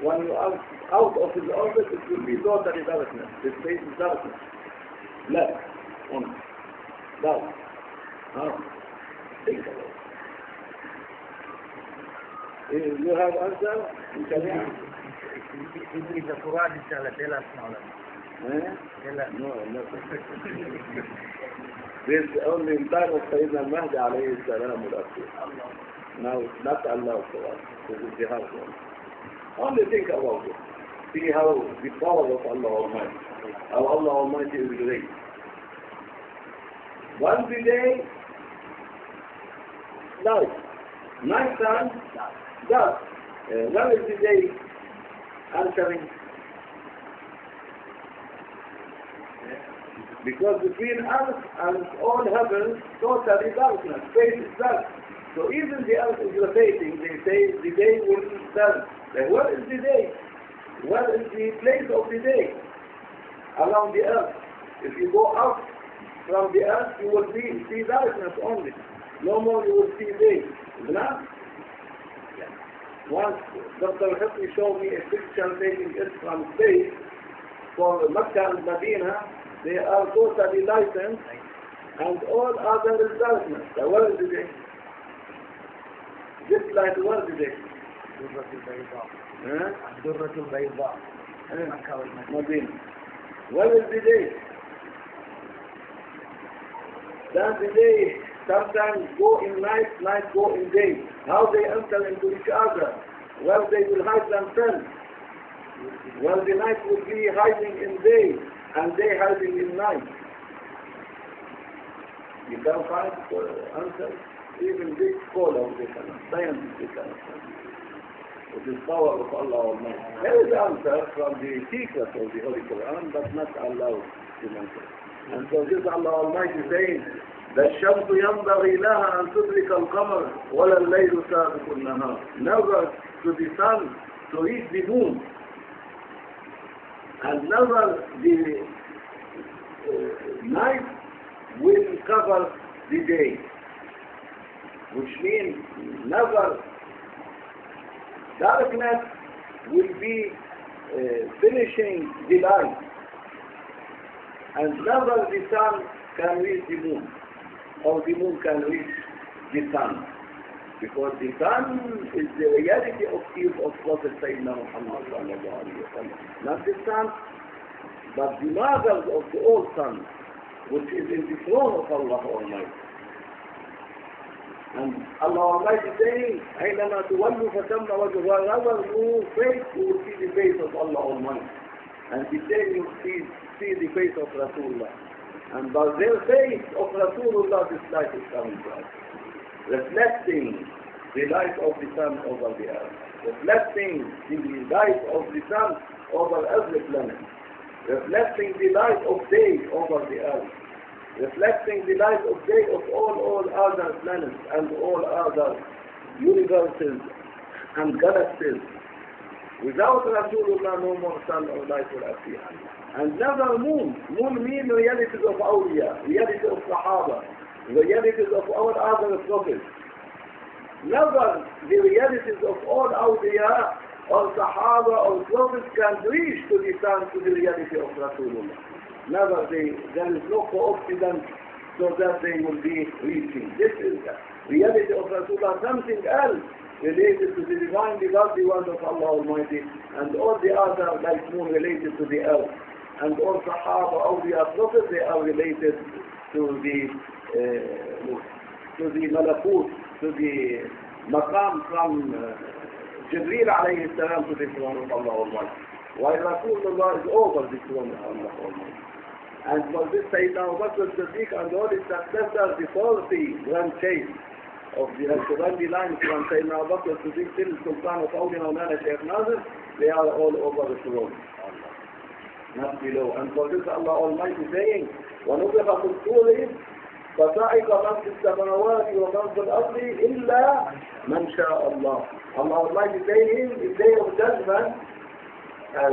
when you are out of his orbit, it will be totally darkness. The space is darkness. Left, On. down. No. Think about it. You have answer, you can answer. It is a Quran is tell us, eh? tell us. No, nothing. This only in time of Sayyidina Mahdi alayhi salam. Now not allowed for us. This is the one. Only think about it. See how the power of Allah Almighty, how Allah Almighty is great. One day, light. Night time, dark. Uh, one is the day answering Because between us and all heaven, totally darkness, space is dark. So even the earth is rotating, they say the day will turn. Then where is the day? Where is the place of the day? Around the earth. If you go out from the earth, you will see, see darkness only. No more you will see day. Isn't? Once Dr. Hifni showed me a picture taking it from space for Mecca and Medina, they are totally licensed and all other is darkness. So where is the day? This light, where is the day? الدرة البيضاء Huh? الدرة البيضاء Huh? مكة والمدينة Medina. Where is the day? Then the day sometimes go in night, night go in day. How they enter into each other. Where they will hide themselves. Well, the night will be hiding in day, and day hiding in night. You can find uh, answers. Even big scholars, they cannot. Scientists, they cannot find. It is power of Allah Almighty. There is answer from the secret of the Holy Quran, but not allowed to mention. And so this Allah Almighty saying, الشمس ينبغي لها أن تدرك القمر ولا الليل سابق النهار. Never to the sun to reach the moon and never the uh, night will cover the day, which means never darkness will be uh, finishing the light, and never the sun can reach the moon, or the moon can reach the sun. Because the sun is the reality of Eve of Prophet Sayyidina Muhammad sallallahu alayhi wa sallam. Not the sun, but the mothers of the old sun, which is in the throne of Allah Almighty. And Allah Almighty saying, أينما تولوا فثم وجه wherever you face, you will see the face of Allah Almighty. And the same you see, see the face of Rasulullah. And by their face of Rasulullah, this light is coming to us reflecting the light of the sun over the earth, reflecting the light of the sun over every planet, reflecting the light of day over the earth, reflecting the light of day of all, all other planets and all other universes and galaxies. Without Rasulullah, no more sun or light will appear. And never moon. Moon mean realities of awliya, reality of Sahaba, the realities of our other prophets. Never the realities of all awliya or Sahaba or prophets can reach to the sun to the reality of Rasulullah. Never they, there is no coincidence so that they will be reaching. This is the reality of Rasulullah, something else related to the divine, the godly one of Allah Almighty, and all the other like moon related to the earth. And all Sahaba, awliya, prophets, they are related the uh, to the malakut, to the maqam from uh, Jibreel alayhi salam to the throne of Allah Almighty. While Rasulullah is over the throne of Allah Almighty. And for this Sayyidina Abu Bakr Siddiq and all his successors, the 40 grand chase of the Al-Qurani line from Sayyidina Abu Bakr Siddiq till Sultan of Awliya Maulana Shaykh Nazir, they are all over the throne. Not below. And for this Allah Almighty saying, ونفخ في الصور فصعق من في السماوات ومن في الأرض إلا من شاء الله. Saying, in the day of judgment, uh,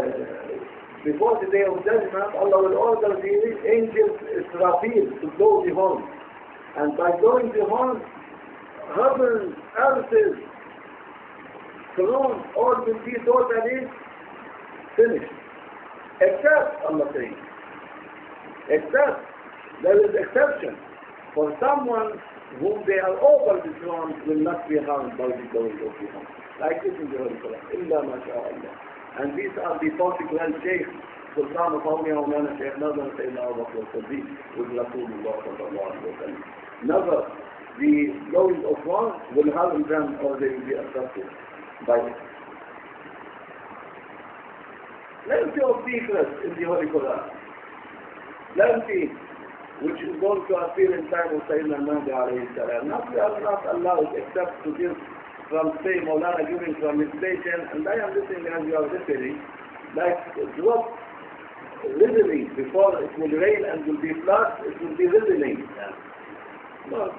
before the day of judgment, Allah will order the angels Israfil to blow the horn. And by blowing the horn, heaven, earth, throne, all will be totally finished. Except, Allah saying, except, there is exception for someone whom they are over the throne will not be harmed by the blowing of the horn. Like this in the Holy Quran. إلا ما شاء الله. And these are the particular Sheikh Sultan of Awliya Maulana Sheikh Nazar Sayyidina Abu Bakr al-Siddiq with Rasulullah sallallahu alayhi wa sallam. Never the going of one will harm them or they will be affected by it. Plenty of secrets in the Holy Quran. Plenty which is going to appear in time of Sayyidina Mahdi alayhi salam. Not we are not allowed except to give from say Maulana giving from his station and I am listening as you are listening like drop riddling before it will rain and will be flood, it will be riddling. No,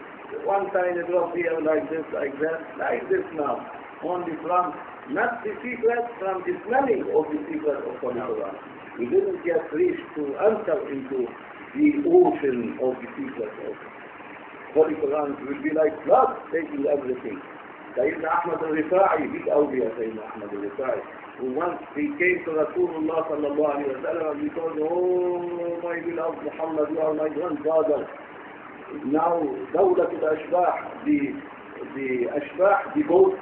one tiny drop here like this, like that, like this now. Only from, not the secret, from the smelling of the secret of Quran. We didn't yet reach to enter into the ocean of the secret of Holy Quran. Will be like flood taking everything. Sayyidina Ahmad al-Rifa'i, big awliya Sayyidina Ahmad al-Rifa'i. who once he came to Rasulullah sallallahu alayhi wa sallam and he told, Oh my beloved Muhammad, you are my grandfather. Now, Dawlat al-Ashbah, the, the Ashbah, the goat,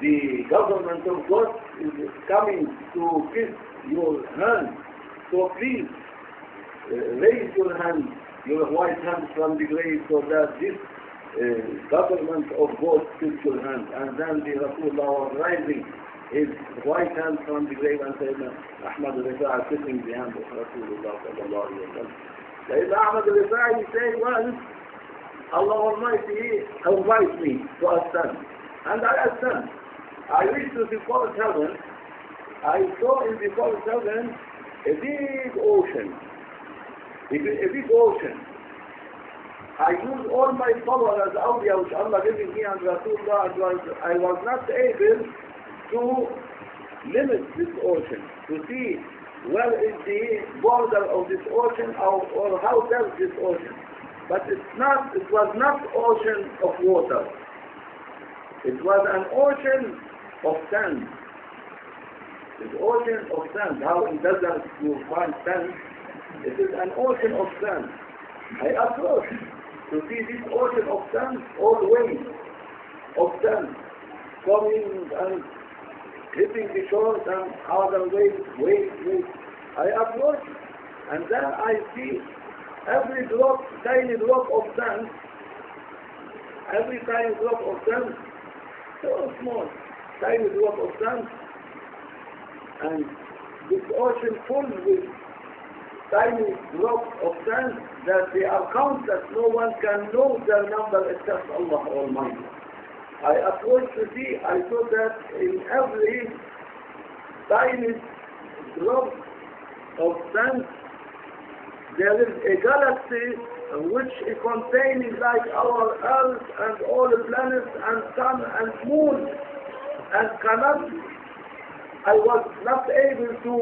the government of God is coming to kiss your hand. So please, uh, raise your hand, your white hand from the grave so that this uh, government of God kiss your hand. And then the Rasulullah was rising his right hand from the grave and Sayyidina Ahmad al-Rifa'i kissing the hand of Rasulullah sallallahu alayhi wa sallam. Sayyidina Ahmad al-Rifa'i said, well, Allah Almighty invites me to ascend. And I ascend. I reached to the fourth heaven. I saw in the fourth heaven a big ocean. A big, a big ocean. I used all my power as awliya which Allah giving me and Rasulullah was, I was not able to limit this ocean, to see where is the border of this ocean or, or how does this ocean. But it's not, it was not ocean of water. It was an ocean of sand. It's ocean of sand. How in desert you find sand? It is an ocean of sand. I approach to see this ocean of sand, all waves of sand coming and hitting the shores and other waves, waves, waves. I approach and then I see every drop, tiny drop of sand, every tiny drop of sand, so small, tiny drop of sand, and this ocean full with tiny drops of sand that they are countless, no one can know their number except Allah Almighty. I approached to see, I saw that in every tiny drop of sand, there is a galaxy which is containing like our Earth and all the planets and sun and moon and cannot, I was not able to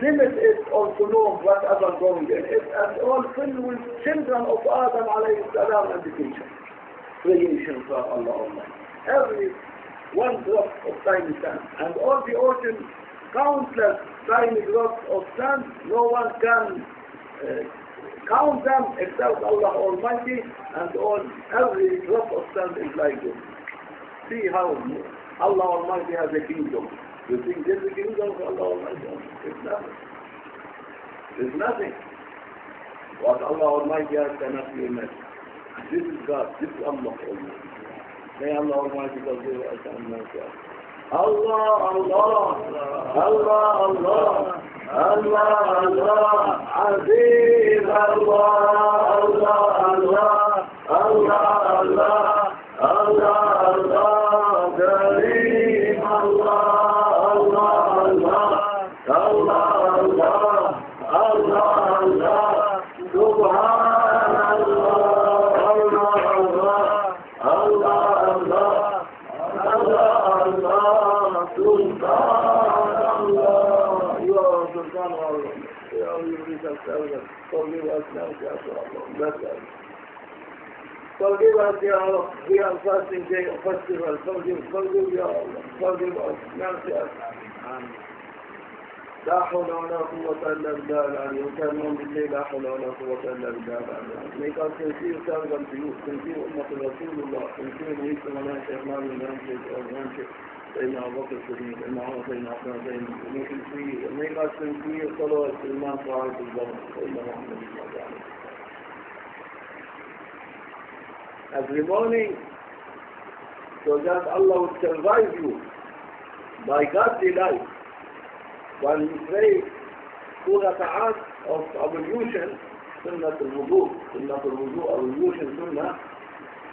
limit it or to know whatever going in it and all filled with children of Adam alayhi salam and the creation. Creation from Allah Almighty. Every one drop of tiny sand and all the ocean countless tiny drops of sand, no one can uh, count them except Allah Almighty, and all every drop of sand is like this. See how Allah Almighty has a kingdom. You think this is the kingdom of Allah Almighty? It's nothing. It's nothing. What Allah Almighty has cannot be imagined. This is God. This is Allah Almighty. May Allah Almighty forgive us and mercy us. Allah, Allah, Allah, Allah, Allah, Allah, Aziz, Allah, Allah, Allah, Allah, Allah, Allah, مثلا فالجبهة يا رب في أنفاس شيء أفسر الفرج الفرج يا الله فرج الناس لا حول ولا قوة إلا بالله العلي وكان من بالله لا حول ولا قوة إلا بالله العلي ميقات تنسير سابق البيوت تنسير أمة رسول الله تنسير ليس ولا شيخنا من أنشئ أرغنشئ سيدنا أبو بكر الصديق سيدنا عمر سيدنا عثمان سيدنا ممكن في ميقات تنسير صلوات سلمان صاحب الزمن سيدنا محمد صلى الله عليه وسلم Every morning so that Allah would survive you. By godly life while you pray two raka'at of ablution sunnah al-wudu. Sunnah al-wudu ablution sunnah.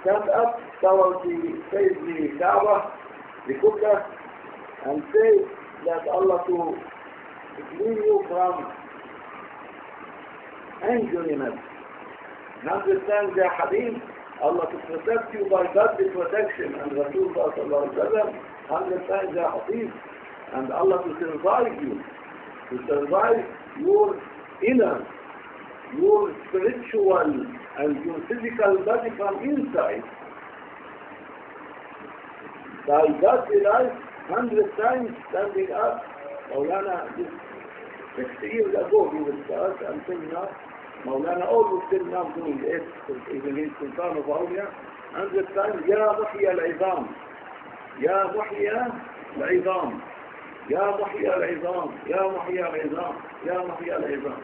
Stand up towards the face the Kaaba the Qibla and say that Allah to clean you from angeriness and understand the hadith Allah to protect you by godly protection. And Rasulullah sallallahu alaihi wasallam understand the hadith and Allah to survive you to survive your inner your spiritual and your physical body from inside. By godly life hundred times standing up. Maulana this 60 years ago he was start until now مولانا always still now doing it even in Sultan of hundred times يا محيي العظام يا محيي العظام يا محيي العظام يا محيي العظام يا محيي العظام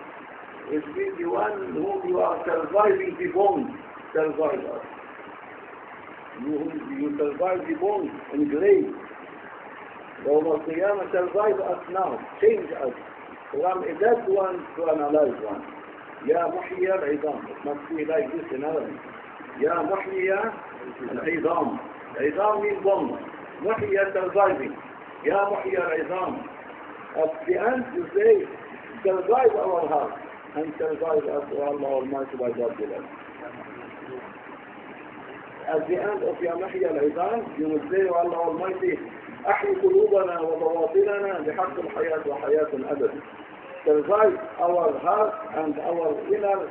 It means the one whom you are surviving the bones survive us you, you survive the bones in grave يوم القيامة survive us now change us from a dead one to an alive one يا محيي العظام. ما في لا يجوز هذا يا محيي العظام. عظام من ضم محيي الترزايبي يا محيي العظام. بأن تزيد ترزايب أول هذا. أن ترزايب أسوى الله والماء تبعي ذات الذئاب وفي محيي العظام. ينزل على الميت أحيي قلوبنا وبواطننا بحق الحياة وحياة الأبد. Survive our heart and our inner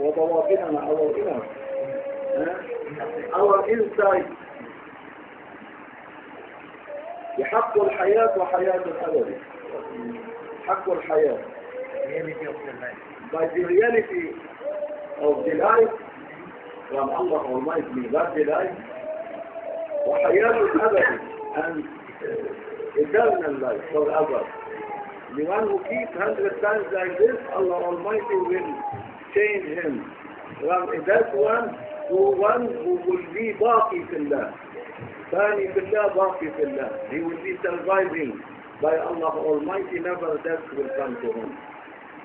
وبواطننا our inner our inside بحق الحياة وحياة أبدا حق الحياة by the reality of the life from Allah Almighty that the life وحياة أبدا and uh, eternal life forever The one who keeps hundred times like this, Allah Almighty will change him. That's one who one who will be baqi fillah. Fani fillah, baqi fillah. He will be surviving by Allah Almighty. Never death will come to him.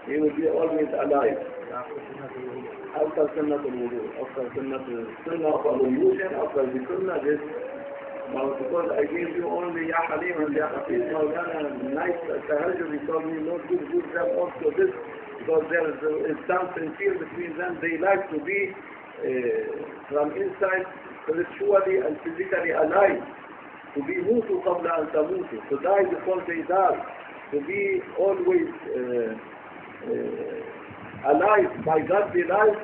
He will be always alive. After sunnah al-wudu, after sunnah al-sunnah of al-wudu, after the sunnah, this Now, because I gave you only Ya Halim and Ya Hafiz Maulana, nice tahajjud, he told me, no, give, give them also this, because there is, uh, is some sincere between them. They like to be uh, from inside spiritually and physically alive. To be mutu qabla an tamutu, to die before they die. To be always uh, uh, alive by godly life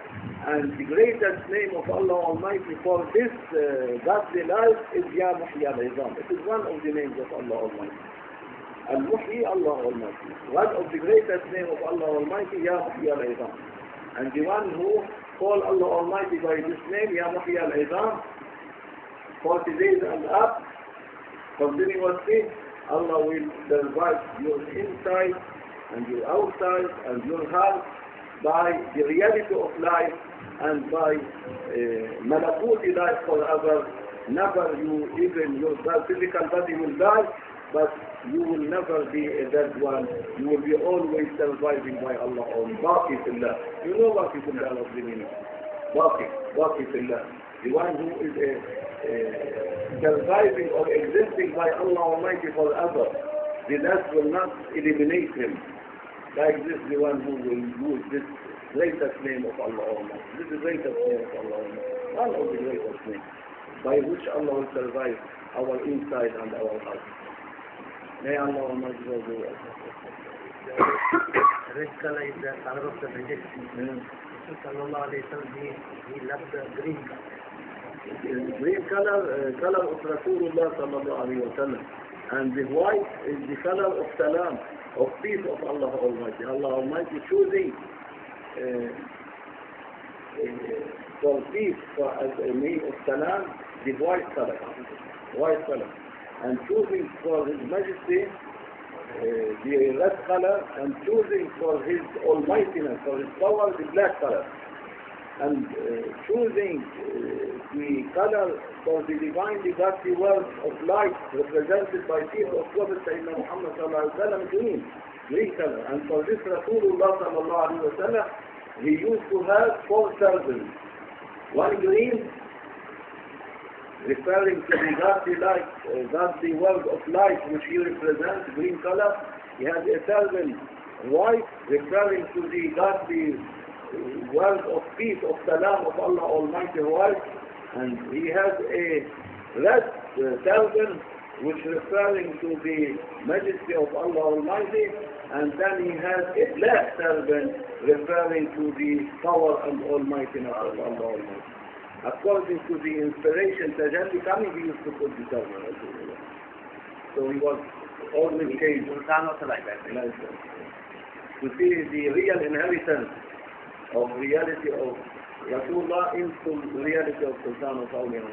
and the greatest name of Allah Almighty for this uh, godly life is Ya Muhyi al-Izam. It is one of the names of Allah Almighty. Al-Muhyi Allah Almighty. One of the greatest name of Allah Almighty, Ya Muhyi al-Izam. And the one who call Allah Almighty by this name, Ya Muhyi al-Izam, 40 days and up, continuously, Allah will survive your inside and your outside and your heart by the reality of life and by uh, malakuti life forever. Never you, even your physical body will die, but you will never be a dead one. You will be always surviving by Allah on Baqi. You know Baqi Fillah of the meaning. Baqi, Baqi Fillah. The one who is a, a surviving or existing by Allah Almighty forever. The death will not eliminate him. Like this, the one who will use this greatest name of Allah Almighty. This is the greatest name of Allah Almighty. One of the greatest names by which Allah will survive our inside and our heart. May Allah Almighty will do it. Red color is the color of the. Rasul Sallallahu Alaihi Wasallam, he, he loved the green color. The green color, uh, color of Rasulullah sallallahu alayhi wa sallam. And the white is the color of salam, of peace of Allah Almighty. Allah Almighty choosing uh, uh, salam, the white color, white color, and choosing for His Majesty uh, the red color, and choosing for His almightiness, for His power, the black color, and choosing the color for the divinely godly world of light represented by feet of Prophet Muhammad sallallahu alaihi wasallam, green, color, and for this Rasulullah sallallahu he used to have four turbans. One green, referring to the godly light, uh, godly world of light which he represents, green color. He has a turban white, referring to the godly uh, world of peace, of salam of Allah Almighty white. And he has a red uh, which referring to the majesty of Allah Almighty And then he has a black turban referring to the power and almightiness of Allah Almighty. According to the inspiration Tajalli coming, he used to put the turban. So he was always changed Sultan also like that. right? like that. To see the real inheritance of reality of Rasulullah into reality of Sultan of Awliya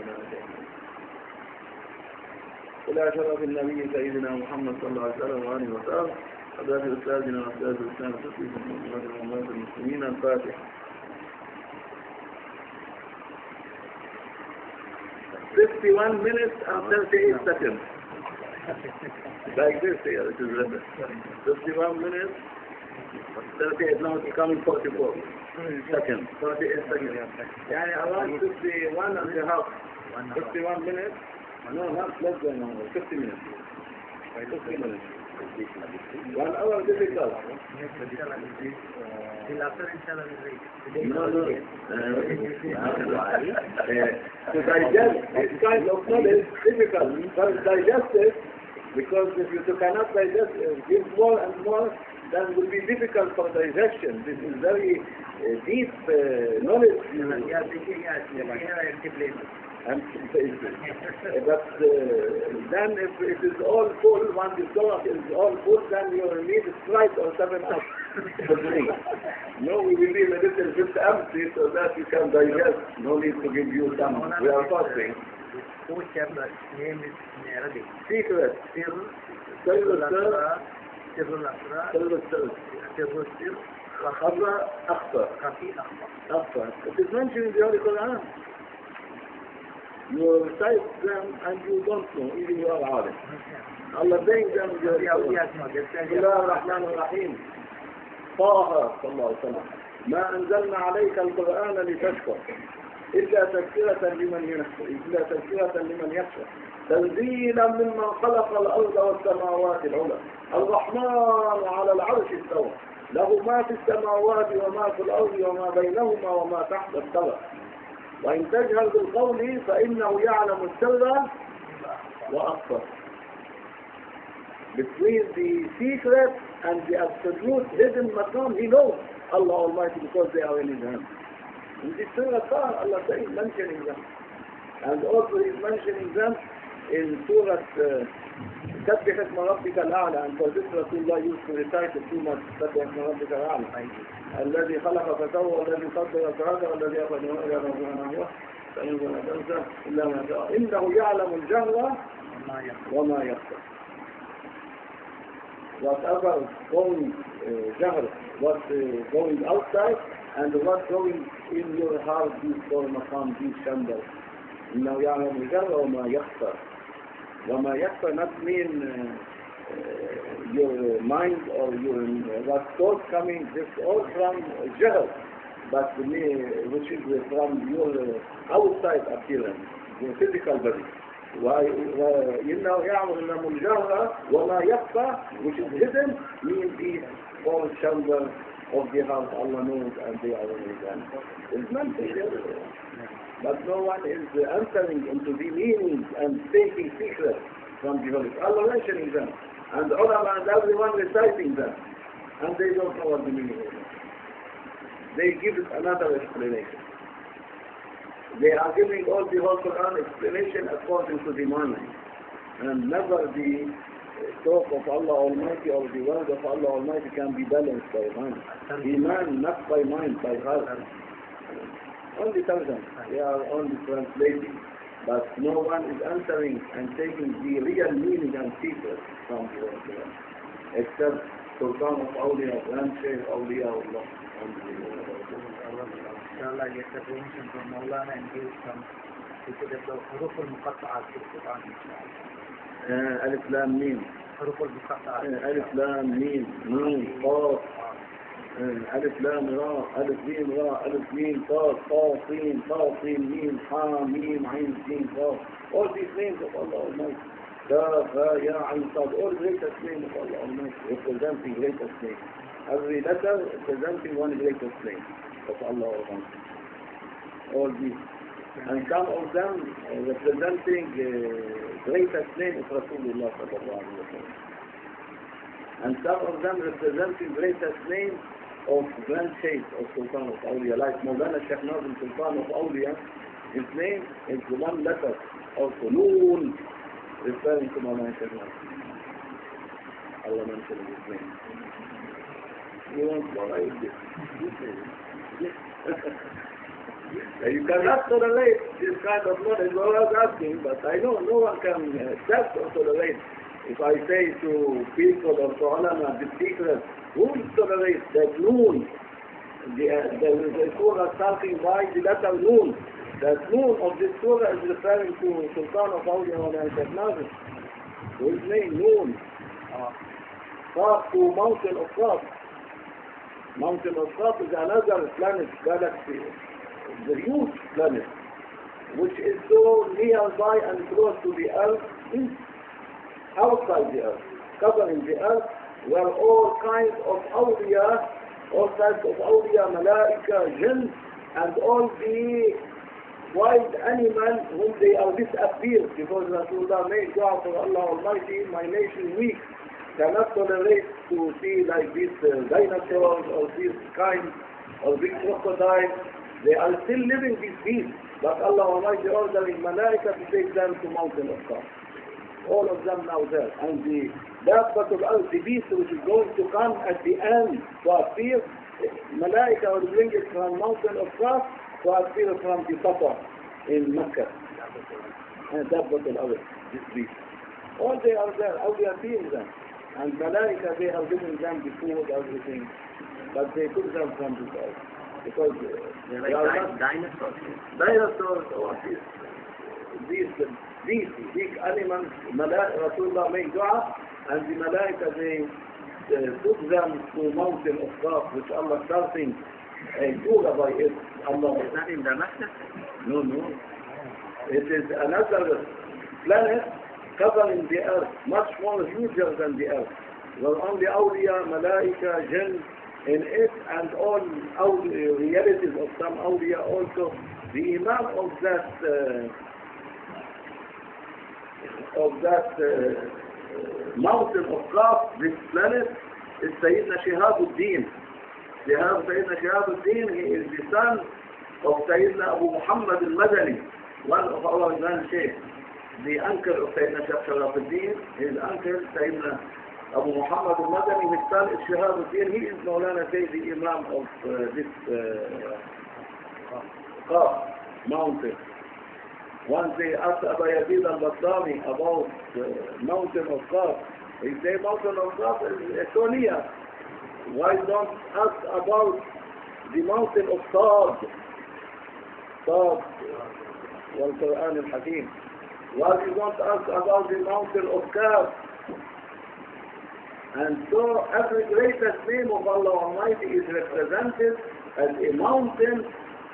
ولا شرف النبي سيدنا محمد صلى الله عليه وسلم وآله وسلم حضرات أستاذنا وأستاذ الإسلام تسليم محمد وأمات المسلمين الفاتح 51 minutes and 38 seconds. Like this here, it is written. 51 minutes, 38, now it's coming 44 seconds, 38 seconds. Yeah, around 51 and a half, 51 minutes. No, not less than uh, 50 minutes. 50 minutes. One hour difficult. Till after inshallah we read. No, no. Uh, to digest this kind of knowledge is difficult. But digest it, because if you cannot digest, uh, give more and more, then it will be difficult for digestion. This is very uh, deep uh, knowledge. You Yeah, thinking, yeah, thinking, yeah, empty place. And but uh, then if it is all full, once the stomach is all full, then you need Sprite or seven up to drink. No, we will leave a little bit empty so that you can digest. No need to give you some. We are fasting. Fourth chapter, name is in Arabic. Secret. Sir, Sirrul Sirrul Sir, Asrar, Sirrul Asrar, Sirrul Sir. Sirrul Sir, Khafra Akhtar. Khafi Akhbar. Akhtar. It is mentioned in the Holy Quran. You recite them and you don't know, even you are Arab. Allah saying them that's بسم الله الرحمن الرحيم طه صلى الله عليه وسلم ما أنزلنا عليك القرآن لتشكر إلا تذكرة لمن يخشى إلا تذكرة لمن يخشى تنزيلا ممن خلق الأرض والسماوات العلى الرحمن على العرش استوى له ما في السماوات وما في الأرض وما بينهما وما تحت الثرى وإن تجهل بالقول فإنه يعلم السر وأخفى between the secret and the absolute hidden maqam, he knows Allah Almighty because they are in his hand. In the Surah Taha, Allah says, mentioning them. And also he's mentioning them in Surah uh, سبح اسم ربك this Rasulullah used to recite it too much سبح اسم ربك الأعلى الذي خلق فسوى والذي قدر فهدى والذي أخذ إلى ربنا هو فإنه لا تنسى إلا ما شاء إنه يعلم الجهر وما يخفى. whatever going uh, jahr, what uh, going outside, and what going in your heart, four maqam, these chambers. إنه يعلم الجهر وما يخفى. وما يخفى not mean uh, uh, your mind or your uh, what thoughts coming, this all from jahr, but me, which is from your uh, outside appearance, your physical body. وإنه يعلم الجهر وما يخفى which is hidden means these four chambers of the heart Allah knows and they are in his hand. It's mentioned everywhere. but no one is uh, entering into the meanings and taking secrets from the Holy Allah mentioning them. And ulama and everyone reciting them. And they don't know what the meaning is. They give it another explanation. They are giving all the whole Quran explanation according to the mind. And never the uh, talk of Allah Almighty or the word of Allah Almighty can be balanced by mind. Iman not by mind, by heart Only thousands. They are only translating. But no one is answering and taking the real meaning and secret from the Quran. Except Sultan of Awliya, Grand Shaykh Awliya Allah. Inshallah, get the permission from Maulana and give some because of the حروف المقطعات في القرآن إن شاء الله. آه، ألف لام ميم حروف المقطعات. آه، ألف لام ميم نون قاف آه، ألف لام راء ألف ميم راء ألف ميم قاف قاف سين قاف سين ميم حا ميم عين سين قاف all these names of Allah Almighty كاف ها يا عين صاد all greatest name of Allah Almighty representing greatest name every letter representing one greatest name of Allah Almighty all these and some of them uh, representing uh, greatest name of Rasulullah sallallahu alaihi wasallam. And some of them representing greatest name of Grand Sheikh of Sultan of Awliya, like Mawlana Sheikh Nazim Sultan of Awliya, his name is the one letter of Noon, referring to Mawlana Sheikh Nazim. Allah mentioned his name. You want to write this? You cannot tolerate this kind of knowledge. Well, I was asking, but I know no one can accept or tolerate. If I say to people or to ulama the secret, who will tolerate that noon? The, uh, is a surah starting by the letter noon. That noon of this surah is referring to Sultan of Awliya wa Nazim. His name noon. Uh, to mountain of Qaf. Mountain of Qaf is another planet, galaxy, the huge planet, which is so nearby and close to the earth, is outside the earth, covering the earth, where all kinds of awliya, all types of awliya, malaika, jinn, and all the wild animals whom they are disappeared because Rasulullah made dua for Allah Almighty, my nation weak, cannot tolerate to see like these uh, dinosaurs or these kind of big crocodiles. They are still living these beasts, but Allah Almighty ordering Malaika to take them to mountain of Qaf. All of them now there. And the that but of earth, the beast which is going to come at the end to appear, Malaika will bring it from mountain of Qaf to appear from the Safa in Mecca. And of earth, this beast. All they are there, all they are seeing them. And Malaika, they are giving them the food, everything. But they took them from this earth. Because uh, they like are not dinosaurs. dinosaurs or these, these, big animals, Mala- Rasulullah made dua, and the Malaika, they uh, took them to mountain of Qaf, which Allah starting a surah by it. Allah, Is that in Damascus? no, no. It is another planet covering the earth, much more huger than the earth. Where only awliya, malaika, jinn in it, and all awliya, realities of some awliya also. The imam of that uh, of that uh, mountain of Qaf, this planet, is Sayyidina Shihabuddin. Shihab, Sayyidina Shihabuddin, he is the son of Sayyidina Abu Muhammad al-Madani, one of our grand sheikh. The uncle of Sayyidina Shaykh Sharafuddin, his uncle, Sayyidina Abu Muhammad al-Madani, his son is Shihabuddin. He is Maulana Sayyid, the Imam of uh, this uh, Qaf mountain. Once they asked Abu Yazid al-Bistami about the mountain of Qaf, he said mountain of Qaf is Estonia. Why don't ask about the mountain of God? Qaf, Wal-Quran al-Hakim. Why you don't ask about the mountain of Qaf? And so every greatest name of Allah Almighty is represented as a mountain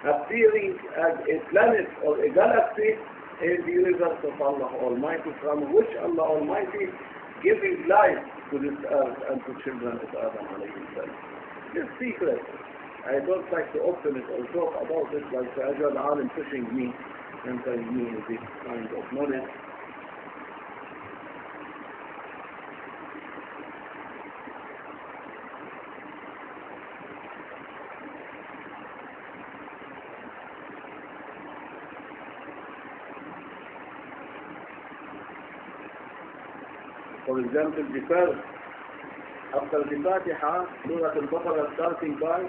appearing as a planet or a galaxy in the universe of Allah Almighty from which Allah Almighty giving life to this earth and to children of Adam. This secret, I don't like to open it or talk about it like Ajal Alim pushing me and telling me this kind of knowledge. First, after the Fatiha, Surah Al-Baqarah starting by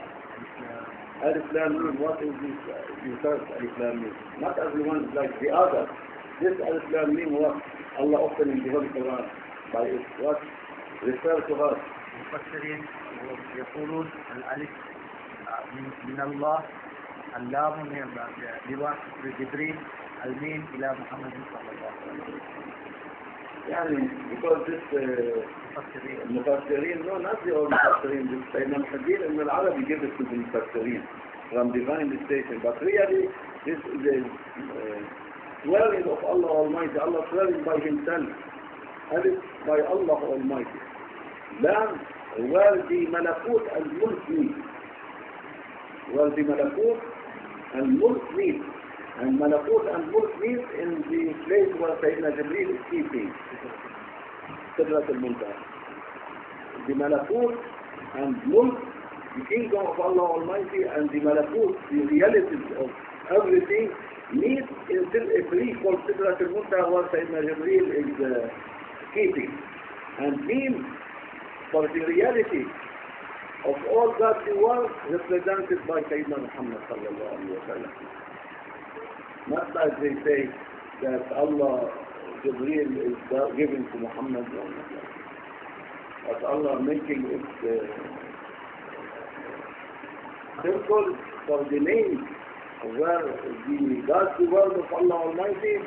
Alif Lam Mim, what is this? Uh, you search Alif Lam Mim. Not everyone is like the other. This Alif Lam Mim, what Allah often in the Holy Quran, by its what? Refer to us. المفسرين يقولون الألف من, الله اللام من بواسطة جبريل الميم إلى محمد صلى الله عليه وسلم يعني because this المفسرين no not the old مفسرين this سيدنا الحجير ان العرب give it to the مفسرين from divine dictation but really this is the uh, swearing of Allah Almighty Allah swearing by himself and it's by Allah Almighty لا والدي ملكوت الملك مين والدي ملكوت الملك مين and ملكوت الملك means in the place Sayyidina Jibreel is keeping Sidrat al-Muntaha. The Malakut and Mulk, the kingdom of Allah Almighty and the Malakut, the realities of everything, meet in still a tree called Sidrat al-Muntaha where Sayyidina Jibreel is uh, keeping. And mean for the reality of all that the world represented by Sayyidina Muhammad sallallahu alayhi wa sallam. Not like they say that Allah, Jibreel is giving to Muhammad. But Allah making it uh, simple for the name where the God's word of Allah Almighty,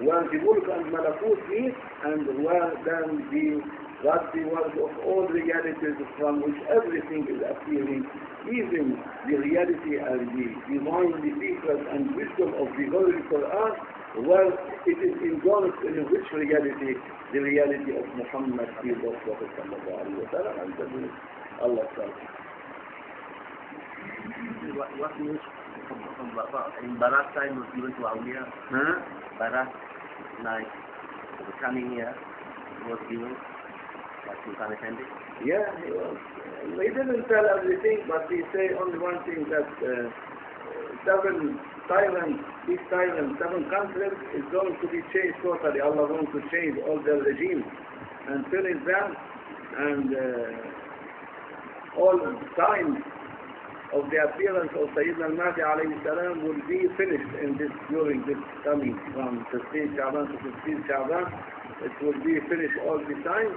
where the mulk and malakut meet, and where then the the word of all realities from which everything is appearing, even the reality and the divine, the secret and wisdom of the Holy Quran, where it is engulfed in which reality? The reality of Muhammad, the Prophet sallallahu alaihi wasallam, and then Allah says. What, news from, from? In Barak time was given to Aulia. Huh? Barak, like the coming year, was given by Sultan Effendi. Yeah, he was. He didn't tell everything, but he say only one thing that uh, seven tyrants, these tyrants, seven countries is going to be changed totally. Allah going to change all their regimes and finish them, and uh, all signs of the appearance of Sayyidina al-Mahdi alayhi salam will be finished in this during this coming from 15 Shaban to 15 Shaban. It will be finished all the time,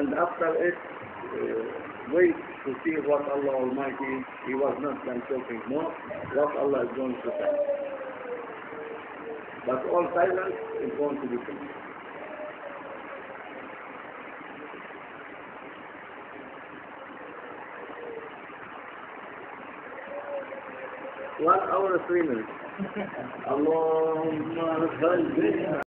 and after it, uh, wait to see what Allah Almighty, He was not done talking more, what Allah is going to say. But all silence is going to be finished. One hour, three minutes. اللهم صل